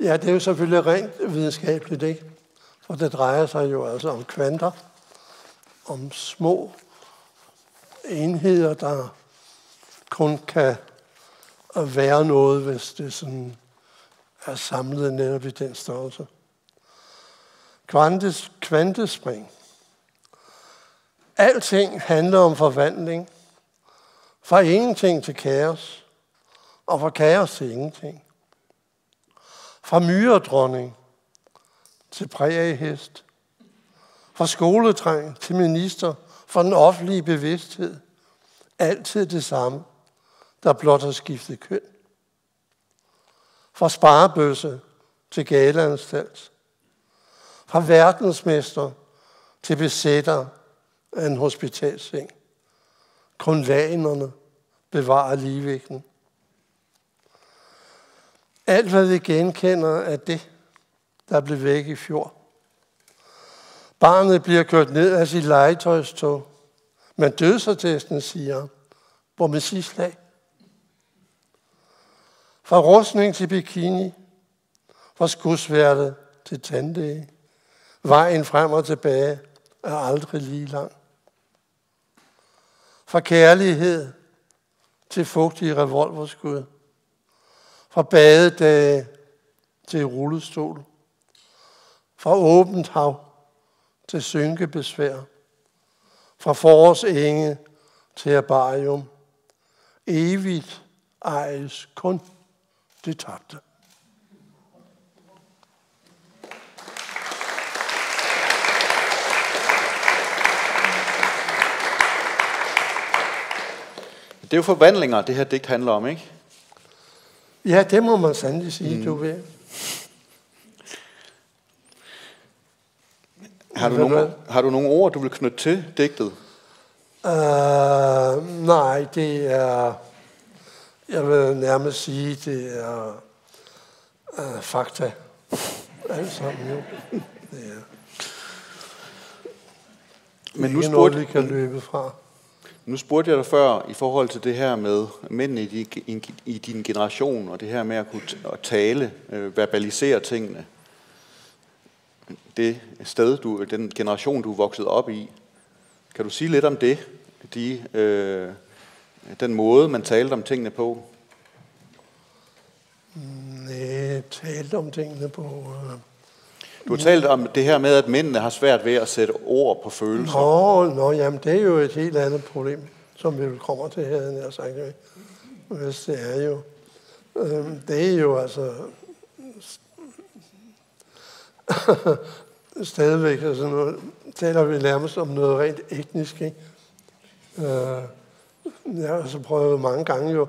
Ja, det er jo selvfølgelig rent videnskabeligt, ikke? For det drejer sig jo altså om kvanter, om små enheder, der kun kan være noget, hvis det sådan er samlet netop i den størrelse. Kvantes, kvantespring. Alting handler om forvandling. Fra ingenting til kaos, og fra kaos til ingenting. Fra myredronning til præriehest. Fra skoletræng til minister. Fra den offentlige bevidsthed. Altid det samme der blot har skiftet køn. Fra sparebøsse til galeanstalt. Fra verdensmester til besætter af en hospitalseng. Grundlagenerne bevarer ligevægten. Alt, hvad vi genkender, er det, der blev væk i fjor. Barnet bliver kørt ned af sit legetøjstog, men dødsattesten siger, hvor med slag. Fra rustning til bikini, fra skudsværte til tandlæge, vejen frem og tilbage, er aldrig lige lang. Fra kærlighed til fugtige revolverskud. Fra badedage til rullestol. Fra åbent hav til synkebesvær. Fra forårsenge til herbarium. Evigt ejes kun det tabte. Det er jo forvandlinger, det her digt handler om, ikke? Ja, det må man sandelig sige, mm. du ved. Har du, nogle, har du nogle ord, du vil knytte til digtet? Uh, nej, det er, jeg vil nærmest sige, det er uh, fakta. Alt sammen jo. Det er Men nu ikke noget, vi spurgte, kan løbe fra. nu spurgte jeg dig før i forhold til det her med mændene i, din, i din generation, og det her med at kunne at tale, øh, verbalisere tingene. Det sted, du, den generation, du er vokset op i. Kan du sige lidt om det? De, øh, den måde, man talte om tingene på? Nej, talt om tingene på... Uh... Du har talt om det her med, at mændene har svært ved at sætte ord på følelser. Nå, nå, jamen det er jo et helt andet problem, som vi kommer til her, jeg sagt. ikke? Hvis det er jo... Øh, det er jo altså... stadigvæk altså noget, taler vi nærmest om noget rent etnisk, ikke? Øh, jeg har så prøvet mange gange jo.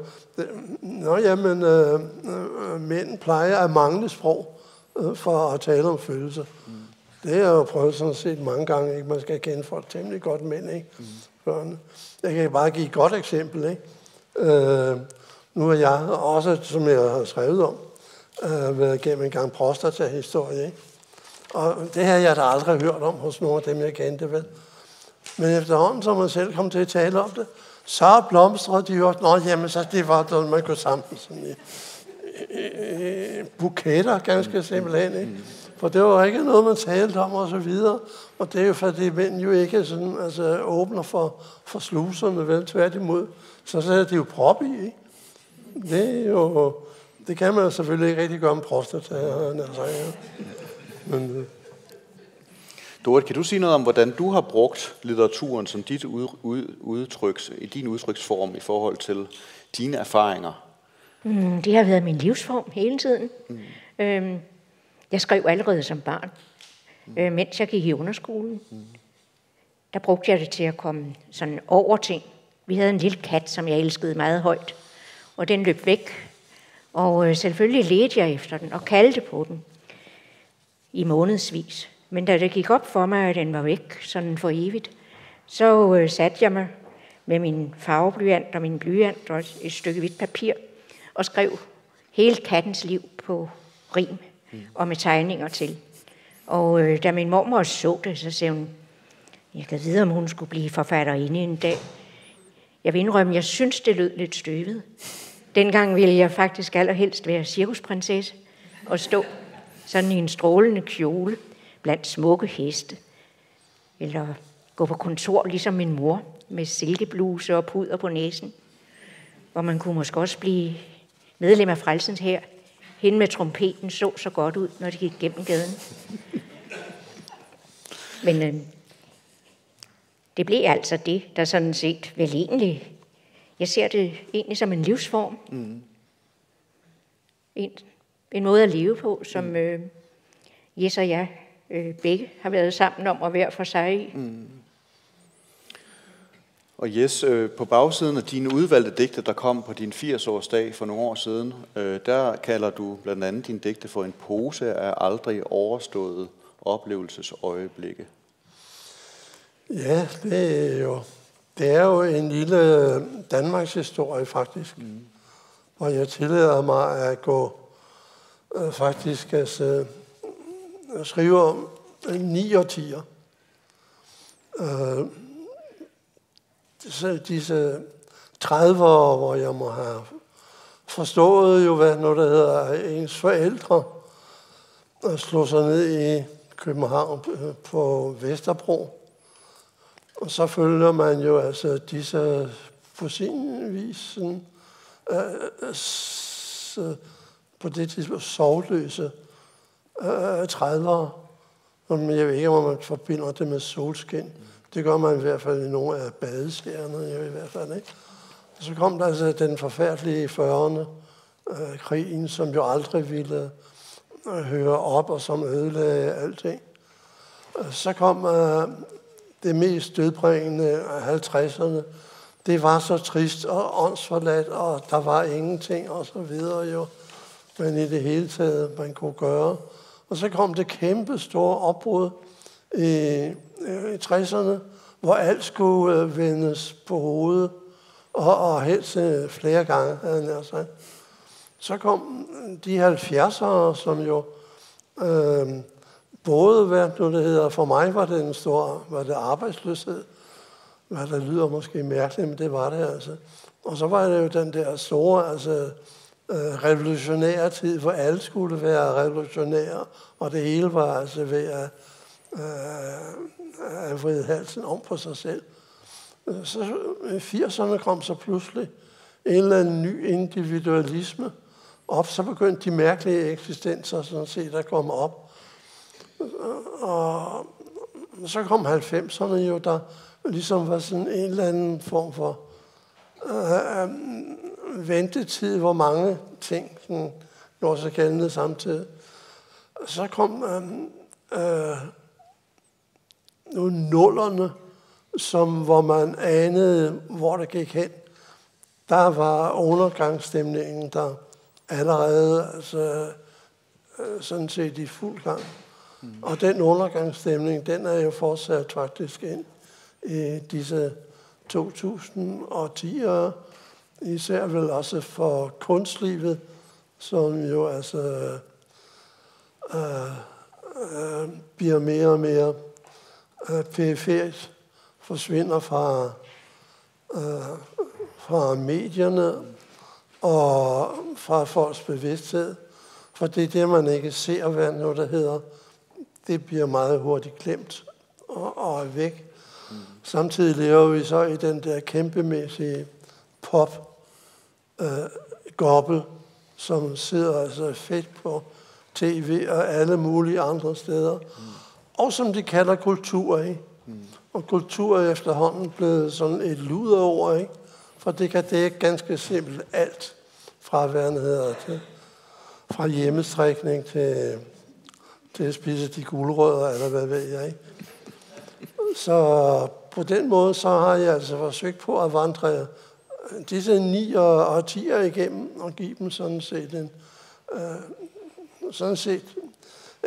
Nå jamen, øh, øh, mænd plejer at mangle sprog øh, for at tale om følelser. Mm. Det har jeg jo prøvet sådan set mange gange. Ikke? Man skal kende folk temmelig godt mænd. Ikke? Mm. Jeg kan bare give et godt eksempel. Ikke? Øh, nu er jeg også, som jeg har skrevet om, øh, været igennem en gang prostata-historie. Ikke? Og det har jeg da aldrig hørt om hos nogle af dem, jeg kendte vel. Men efterhånden, som man selv kom til at tale om det, så blomstrede de jo. Nå, jamen, så det var noget, man kunne samle sådan i, i, i buketter, ganske simpelthen. Ikke? For det var ikke noget, man talte om og så videre. Og det er jo fordi mænd jo ikke sådan, altså, åbner for, for sluserne, vel tværtimod. Så så er det jo prop i, ikke? Det er jo, det kan man selvfølgelig ikke rigtig gøre med prostata, altså, ja. Men, Dorit, kan du sige noget om, hvordan du har brugt litteraturen som dit ud, ud, udtryks, i din udtryksform i forhold til dine erfaringer? Mm, det har været min livsform hele tiden. Mm. Øhm, jeg skrev allerede som barn, mm. øh, mens jeg gik i underskolen. Mm. Der brugte jeg det til at komme sådan over ting. Vi havde en lille kat, som jeg elskede meget højt, og den løb væk. Og øh, selvfølgelig ledte jeg efter den og kaldte på den i månedsvis. Men da det gik op for mig, at den var væk sådan for evigt, så øh, satte jeg mig med min farveblyant og min blyant og et stykke hvidt papir og skrev hele kattens liv på rim og med tegninger til. Og øh, da min mormor så det, så sagde hun, jeg kan vide, om hun skulle blive forfatterinde en dag. Jeg vil indrømme, jeg synes, det lød lidt støvet. Dengang ville jeg faktisk allerhelst være cirkusprinsesse og stå sådan i en strålende kjole blandt smukke heste. Eller gå på kontor ligesom min mor med silkebluse og puder på næsen. Hvor man kunne måske også blive medlem af Frelsens her. Hende med trompeten så så godt ud, når de gik gennem gaden. Men øh, det blev altså det, der sådan set vel egentlig, jeg ser det egentlig som en livsform. Mm. En, en måde at leve på, som øh, Jes og jeg øh, begge har været sammen om at være for sig i. Mm. Og Jes, øh, på bagsiden af dine udvalgte digte, der kom på din 80-årsdag for nogle år siden, øh, der kalder du blandt andet dine digte for en pose af aldrig overstået oplevelsesøjeblikke. Ja, det er jo, det er jo en lille Danmarks historie faktisk. Mm. Og jeg tillader mig at gå øh, faktisk altså, at skrive om øh, ni årtier. Øh, disse, disse 30 år, hvor jeg må have forstået jo, hvad noget der hedder ens forældre, og slog sig ned i København øh, på Vesterbro Og så følger man jo altså disse på sin vis sådan, øh, s, øh, på det tidspunkt sovløse øh, trædere. Jeg ved ikke, om man forbinder det med solskin. Det gør man i hvert fald i nogle af badeserierne, jeg i hvert fald ikke. Og så kom der altså den forfærdelige 40'erne, øh, krigen, som jo aldrig ville øh, høre op, og som ødelagde alting. Øh, så kom øh, det mest dødbringende af 50'erne. Det var så trist og åndsforladt, og der var ingenting og så videre jo. Men i det hele taget, man kunne gøre. Og så kom det kæmpe store opbrud i, øh, i 60'erne, hvor alt skulle øh, vendes på hovedet, og, og helst øh, flere gange, havde jeg sagt. Så kom de 70'ere, som jo øh, både, hvad nu det hedder, for mig var det en stor var det arbejdsløshed, hvad der lyder måske mærkeligt, men det var det altså. Og så var det jo den der store, altså øh, revolutionære tid, hvor alle skulle være revolutionære, og det hele var altså ved at, øh, at vride halsen om på sig selv. Øh, så øh, i 80'erne kom så pludselig en eller anden ny individualisme op, så begyndte de mærkelige eksistenser sådan set at komme op. Øh, og så kom 90'erne jo, der ligesom var sådan en eller anden form for øh, ventetid, hvor mange ting sådan, gjorde sig gældende samtidig. Så kom øh, øh, nu nullerne, som, hvor man anede, hvor det gik hen. Der var undergangsstemningen der allerede altså, øh, sådan set i fuld gang. Mm. Og den undergangsstemning, den er jo fortsat faktisk ind i disse 2010'ere, især vel også for kunstlivet, som jo altså øh, øh, bliver mere og mere øh, periferisk, forsvinder fra, øh, fra medierne og fra folks bevidsthed. For det er det, man ikke ser, hvad nu der hedder. Det bliver meget hurtigt glemt og, og er væk. Mm. Samtidig lever vi så i den der kæmpemæssige pop øh, gobbel, som sidder altså fedt på tv og alle mulige andre steder. Mm. Og som de kalder kultur, ikke? Mm. Og kultur er efterhånden blevet sådan et luderord, ikke? For det kan dække ganske simpelt alt fra, hvad hedder til, fra hjemmestrækning til, til at spise de guldrødder, eller hvad ved jeg, ikke? Så på den måde, så har jeg altså forsøgt på at vandre disse ni og, og tiger igennem og give dem sådan set en, øh, sådan set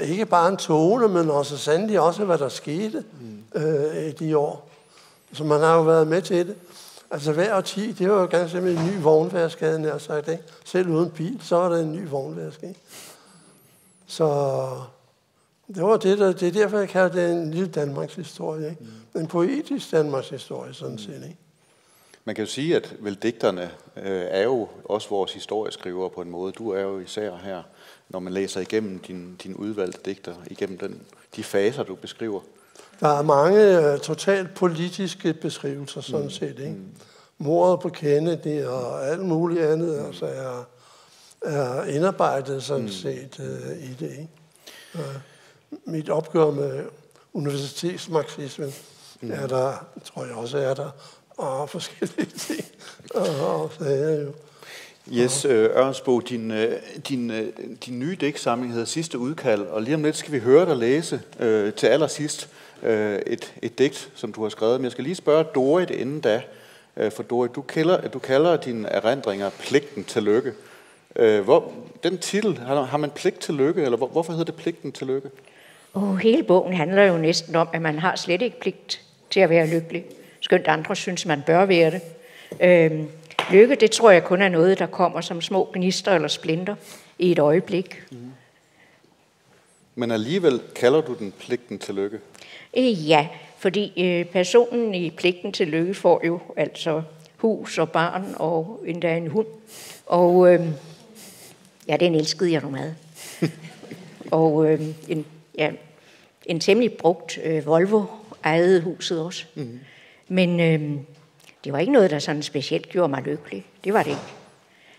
ikke bare en tone, men også sandelig også, hvad der skete mm. øh, i de år. Så man har jo været med til det. Altså hver årti, det var jo ganske simpelthen en ny vognvask, havde jeg sagt. Ikke? Selv uden bil, så var der en ny vognvask. Ikke? Så det var det, der, det er derfor, jeg kalder det en lille Danmarks historie. Ikke? Mm. En poetisk Danmarks historie, sådan mm. set. Ikke? Man kan jo sige, at vel digterne øh, er jo også vores historieskrivere på en måde. Du er jo især her, når man læser igennem din, din udvalgte digter, igennem den, de faser, du beskriver. Der er mange uh, totalt politiske beskrivelser, sådan mm. set. Ikke? Mm. Mordet på Kennedy og alt muligt andet mm. altså er, er indarbejdet sådan mm. set uh, i det. Ikke? Uh, mit opgør med universitetsmarxismen mm. er der, tror jeg også er der, og forskellige ting. Og, og så er jeg jo. Yes, øh, Ørnsbo, din, øh, din, øh, din nye digtsamling hedder Sidste Udkald, og lige om lidt skal vi høre dig læse øh, til allersidst øh, et, et digt, som du har skrevet. Men jeg skal lige spørge Dorit inden da, øh, for Dorit, du kalder, du kalder dine erindringer Pligten til lykke. Øh, hvor, den titel, har, har man pligt til lykke, eller hvor, hvorfor hedder det Pligten til lykke? Oh, hele bogen handler jo næsten om, at man har slet ikke pligt til at være lykkelig. Skønt andre synes, man bør være det. Øh, lykke, det tror jeg kun er noget, der kommer som små gnister eller splinter i et øjeblik. Mm. Men alligevel kalder du den pligten til lykke? Øh, ja, fordi øh, personen i pligten til lykke får jo altså hus og barn og endda en hund. Og øh, ja, den elskede jeg nu meget. og øh, en, ja, en temmelig brugt øh, Volvo ejede huset også. Mm. Men øh, det var ikke noget, der sådan specielt gjorde mig lykkelig. Det var det ikke.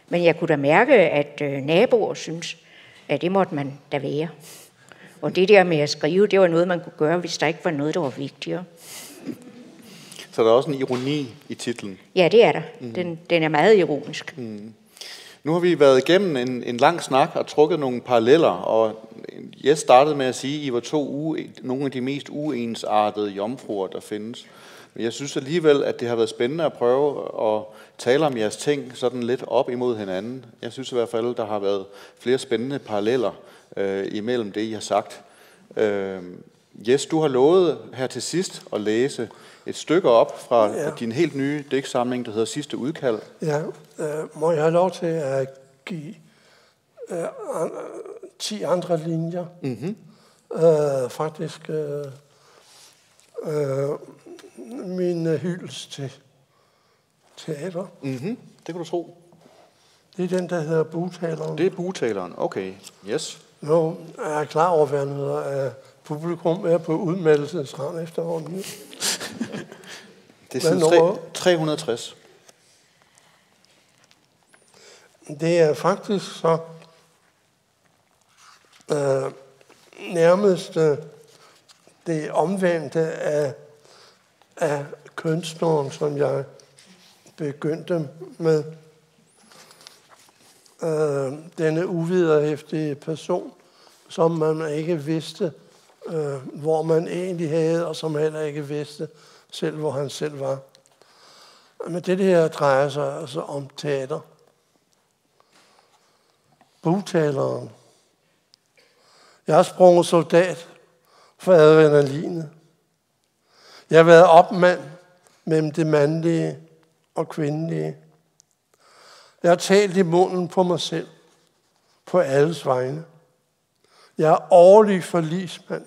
Men jeg kunne da mærke, at øh, naboer synes, at det måtte man da være. Og det der med at skrive, det var noget, man kunne gøre, hvis der ikke var noget, der var vigtigere. Så der er også en ironi i titlen. Ja, det er der. Den, den er meget ironisk. Mm. Nu har vi været igennem en, en lang snak og trukket nogle paralleller, og jeg startede med at sige, at I var to ue, nogle af de mest uensartede jomfruer, der findes. Men jeg synes alligevel, at det har været spændende at prøve at tale om jeres ting sådan lidt op imod hinanden. Jeg synes i hvert fald, der har været flere spændende paralleller øh, imellem det, I har sagt. Øh, Jes, du har lovet her til sidst at læse et stykke op fra ja. din helt nye digtsamling, der hedder Sidste Udkald. Ja, øh, må jeg have lov til at give øh, an, 10 andre linjer? Mm-hmm. Øh, faktisk øh, øh, min øh, hyldest til teater. Mm-hmm. Det kan du tro. Det er den, der hedder Butaleren. Det er Butaleren, okay. Yes. Nu er jeg klar over, hvad hedder, at publikum er på udmeldelsesrand efterhånden. det er siden 360. Det er faktisk så øh, nærmest øh, det omvendte af, af kunstneren, som jeg begyndte med. Øh, denne uviderhæftige person, som man ikke vidste, øh, hvor man egentlig havde, og som heller ikke vidste selv, hvor han selv var. Men det her drejer sig altså om teater. Bugtaleren. Jeg har sprunget soldat for adrenalinet. Jeg har været opmand mellem det mandlige og kvindelige. Jeg har talt i munden på mig selv, på alles vegne. Jeg er årlig forlismand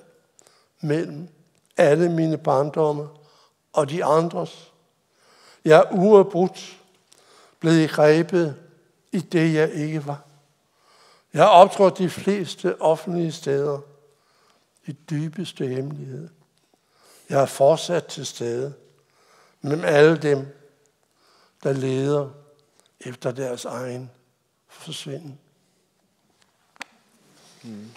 mellem alle mine barndomme og de andres. Jeg er uafbrudt blevet grebet i det, jeg ikke var. Jeg har optrådt de fleste offentlige steder i dybeste hemmelighed. Jeg er fortsat til stede mellem alle dem, der leder efter deres egen forsvinden. Mm.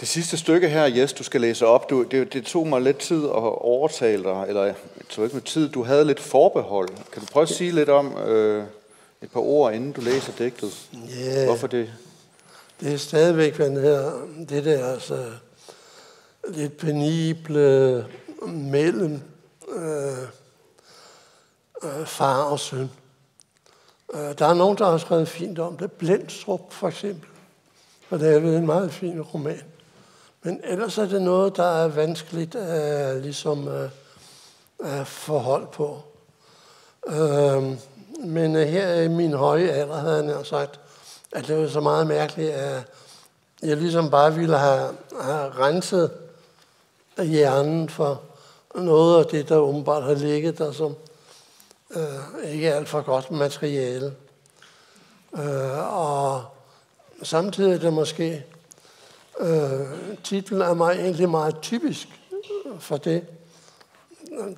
Det sidste stykke her, Jes, du skal læse op, du, det, det tog mig lidt tid at overtale dig, eller jeg tog ikke med tid, du havde lidt forbehold. Kan du prøve at sige lidt om øh, et par ord, inden du læser digtet? Yeah. Hvorfor det? Det er stadigvæk, den her, det der altså, lidt penible mellem øh, øh, far og søn. Øh, der er nogen, der har skrevet fint om det. Blendstrup for eksempel. Og det er en meget fin roman. Men ellers er det noget, der er vanskeligt at ligesom, uh, at forhold på. Uh, men øh, her i min høje alder havde han sagt, at det var så meget mærkeligt, at jeg ligesom bare ville have, have renset hjernen for noget af det, der åbenbart har ligget der som øh, ikke alt for godt materiale. Øh, og samtidig er det måske Øh, titlen er mig egentlig meget typisk øh, for det.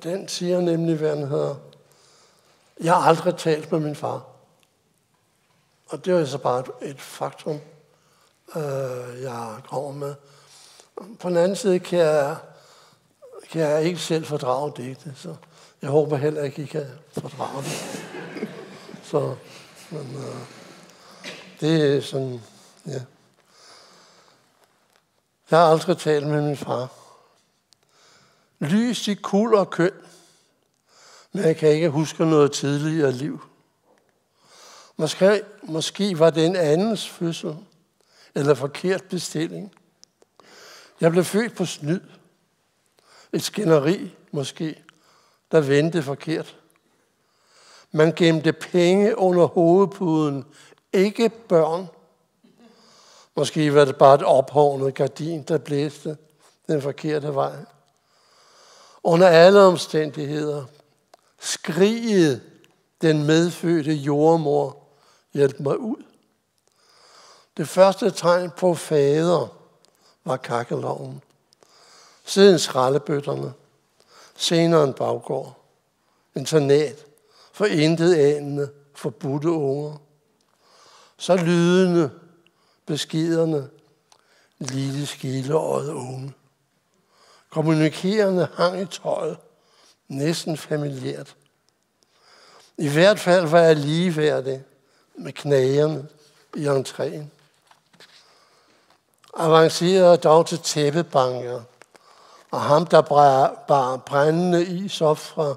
Den siger nemlig, hvad den hedder. Jeg har aldrig talt med min far. Og det er så bare et, et faktum, øh, jeg kommer med. På den anden side kan jeg, kan jeg ikke selv fordrage det, så jeg håber heller ikke, I kan fordrage det. Så men, øh, det er sådan, ja. Jeg har aldrig talt med min far. Lys i kul og køn, men jeg kan ikke huske noget tidligere liv. Måske, måske var det en andens fødsel, eller forkert bestilling. Jeg blev født på snyd. Et skænderi måske, der vendte forkert. Man gemte penge under hovedpuden, ikke børn. Måske var det bare et ophårnet gardin, der blæste den forkerte vej. Under alle omstændigheder skriget den medfødte jordmor, hjælp mig ud. Det første tegn på fader var kakkeloven. Siden skraldebøtterne. Senere en baggård. Internat for intet anende forbudte unger. Så lydende, beskiderne, lille skiløjet unge. Kommunikerende hang i tøjet, næsten familiært. I hvert fald var jeg ligeværdig med knagerne i entréen. Avancerede dog til tæppebanker, og ham, der bar brændende is op fra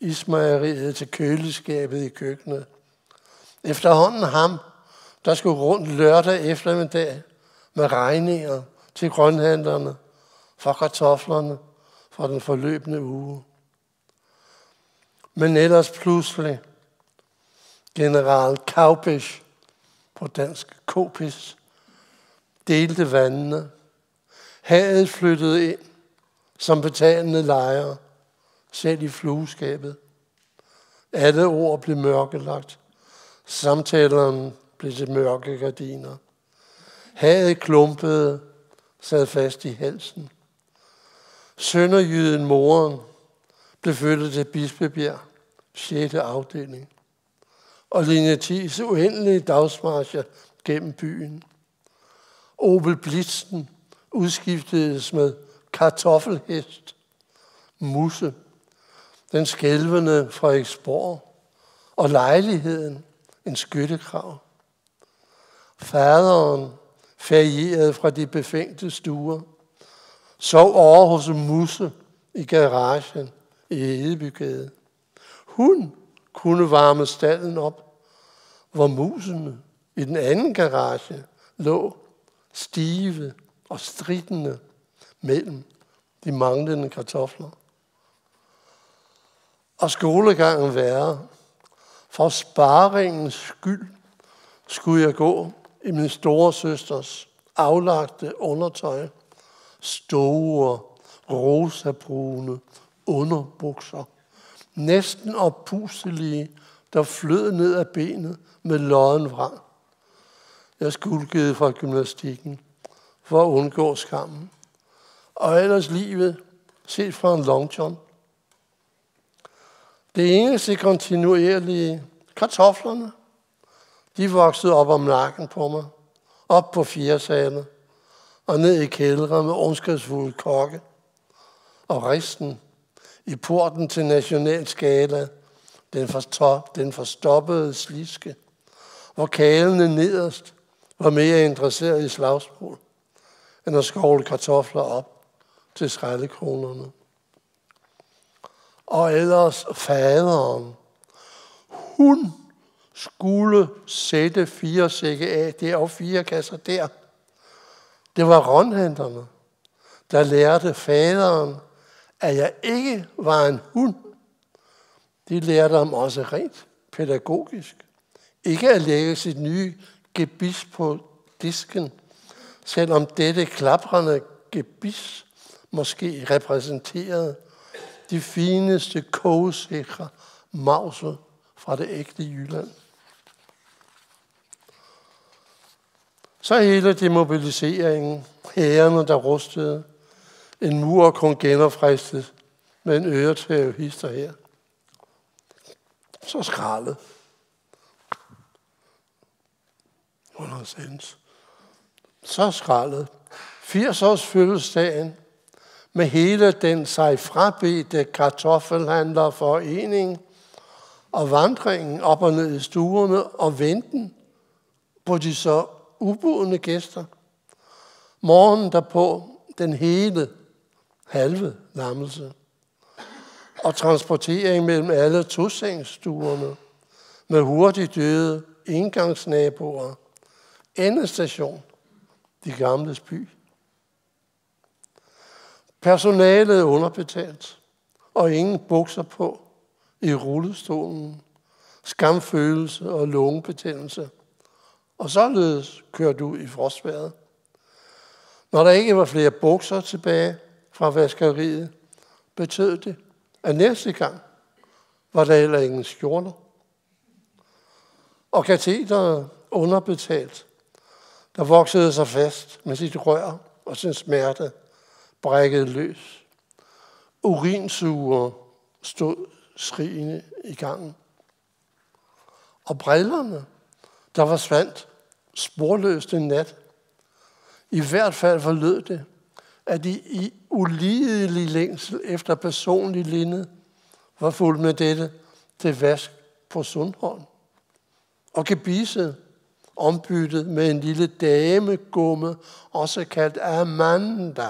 ismejeriet til køleskabet i køkkenet. Efterhånden ham, der skulle rundt lørdag eftermiddag med regninger til grønhandlerne for kartoflerne for den forløbende uge. Men ellers pludselig general Kaupis på dansk Kopis delte vandene. Havet flyttede ind som betalende lejre, selv i flueskabet. Alle ord blev mørkelagt. Samtalerne blev til mørke gardiner. Havet klumpede, sad fast i halsen. Sønderjyden moren blev flyttet til Bispebjerg, 6. afdeling. Og linje 10's uendelige dagsmarcher gennem byen. Opel Blitzen udskiftedes med kartoffelhest, musse, den skælvende Frederiksborg og lejligheden en skyttekrav. Faderen ferierede fra de befængte stuer, sov over hos en musse i garagen i Hedebygade. Hun kunne varme stallen op, hvor musene i den anden garage lå stive og stridende mellem de manglende kartofler. Og skolegangen værre. For sparingens skyld skulle jeg gå i min store søsters aflagte undertøj. Store, rosabrune underbukser. Næsten oppustelige, der flød ned af benet med lodden vrang. Jeg skulkede fra gymnastikken for at undgå skammen. Og ellers livet set fra en long john. Det eneste kontinuerlige, kartoflerne, de voksede op om nakken på mig, op på fire og ned i kældre med ondskabsfulde kokke, og resten i porten til nationalskala, den, forstop, den forstoppede sliske, hvor kalene nederst var mere interesseret i slagsmål, end at skovle kartofler op til skraldekronerne. Og ellers faderen, hun skulle sætte fire sække af der og fire kasser der. Det var rundhenterne, der lærte faderen, at jeg ikke var en hund. De lærte ham også rent pædagogisk. Ikke at lægge sit nye gebis på disken, selvom dette klaprende gebis måske repræsenterede de fineste kogesikre mause fra det ægte Jylland. Så hele demobiliseringen, hærene, der rustede, en mur kun genopfristet med en øretæve hister her. Så skraldet. Under Så skraldet. 80 års fødselsdagen med hele den sig frabedte kartoffelhandlerforening og vandringen op og ned i stuerne og venten på de så ubudne gæster. Morgen derpå den hele halve lammelse og transportering mellem alle tosengstuerne med hurtigt døde indgangsnaboer, endestation, de gamles by. Personalet er underbetalt, og ingen bukser på i rullestolen, skamfølelse og lungebetændelse. Og således kører du i frostværet. Når der ikke var flere bukser tilbage fra vaskeriet, betød det, at næste gang var der heller ingen skjorter. Og katheteret underbetalt. der voksede sig fast med sit rør og sin smerte, brækkede løs. Urinsuger stod skrigende i gangen. Og brillerne, der svandt sporløst en nat. I hvert fald forlød det, at de i ulidelig længsel efter personlig linde var fuldt med dette til vask på Sundholm. Og gebise ombyttet med en lille damegumme, også kaldt Amanda,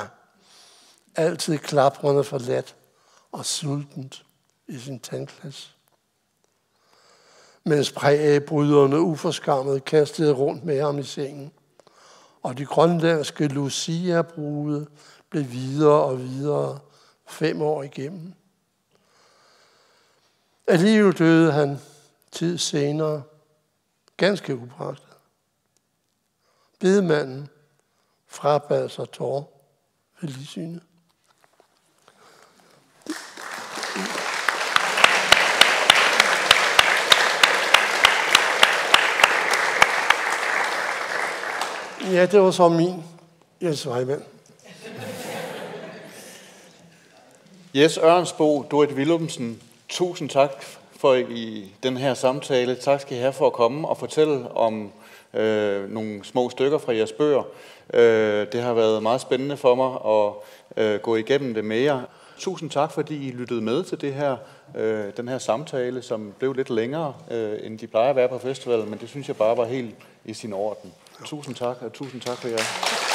altid klaprende forladt og sultent i sin tandklasse. Mens prægebryderne uforskammet kastede rundt med ham i sengen, og de grønlandske Lucia-brude blev videre og videre fem år igennem. Alligevel døde han tid senere, ganske upragtet. Bedemanden frabad sig tår ved ligsynet. Ja, det var så min Jens Weimann. Jes Ørnsbo, Dorit Willumsen, tusind tak for i den her samtale. Tak skal I have for at komme og fortælle om øh, nogle små stykker fra jeres bøger. Øh, det har været meget spændende for mig at øh, gå igennem det mere. Tusind tak, fordi I lyttede med til det her, øh, den her samtale, som blev lidt længere, øh, end de plejer at være på festivalen, men det synes jeg bare var helt i sin orden. Tusind tak, og tusind tak for jer.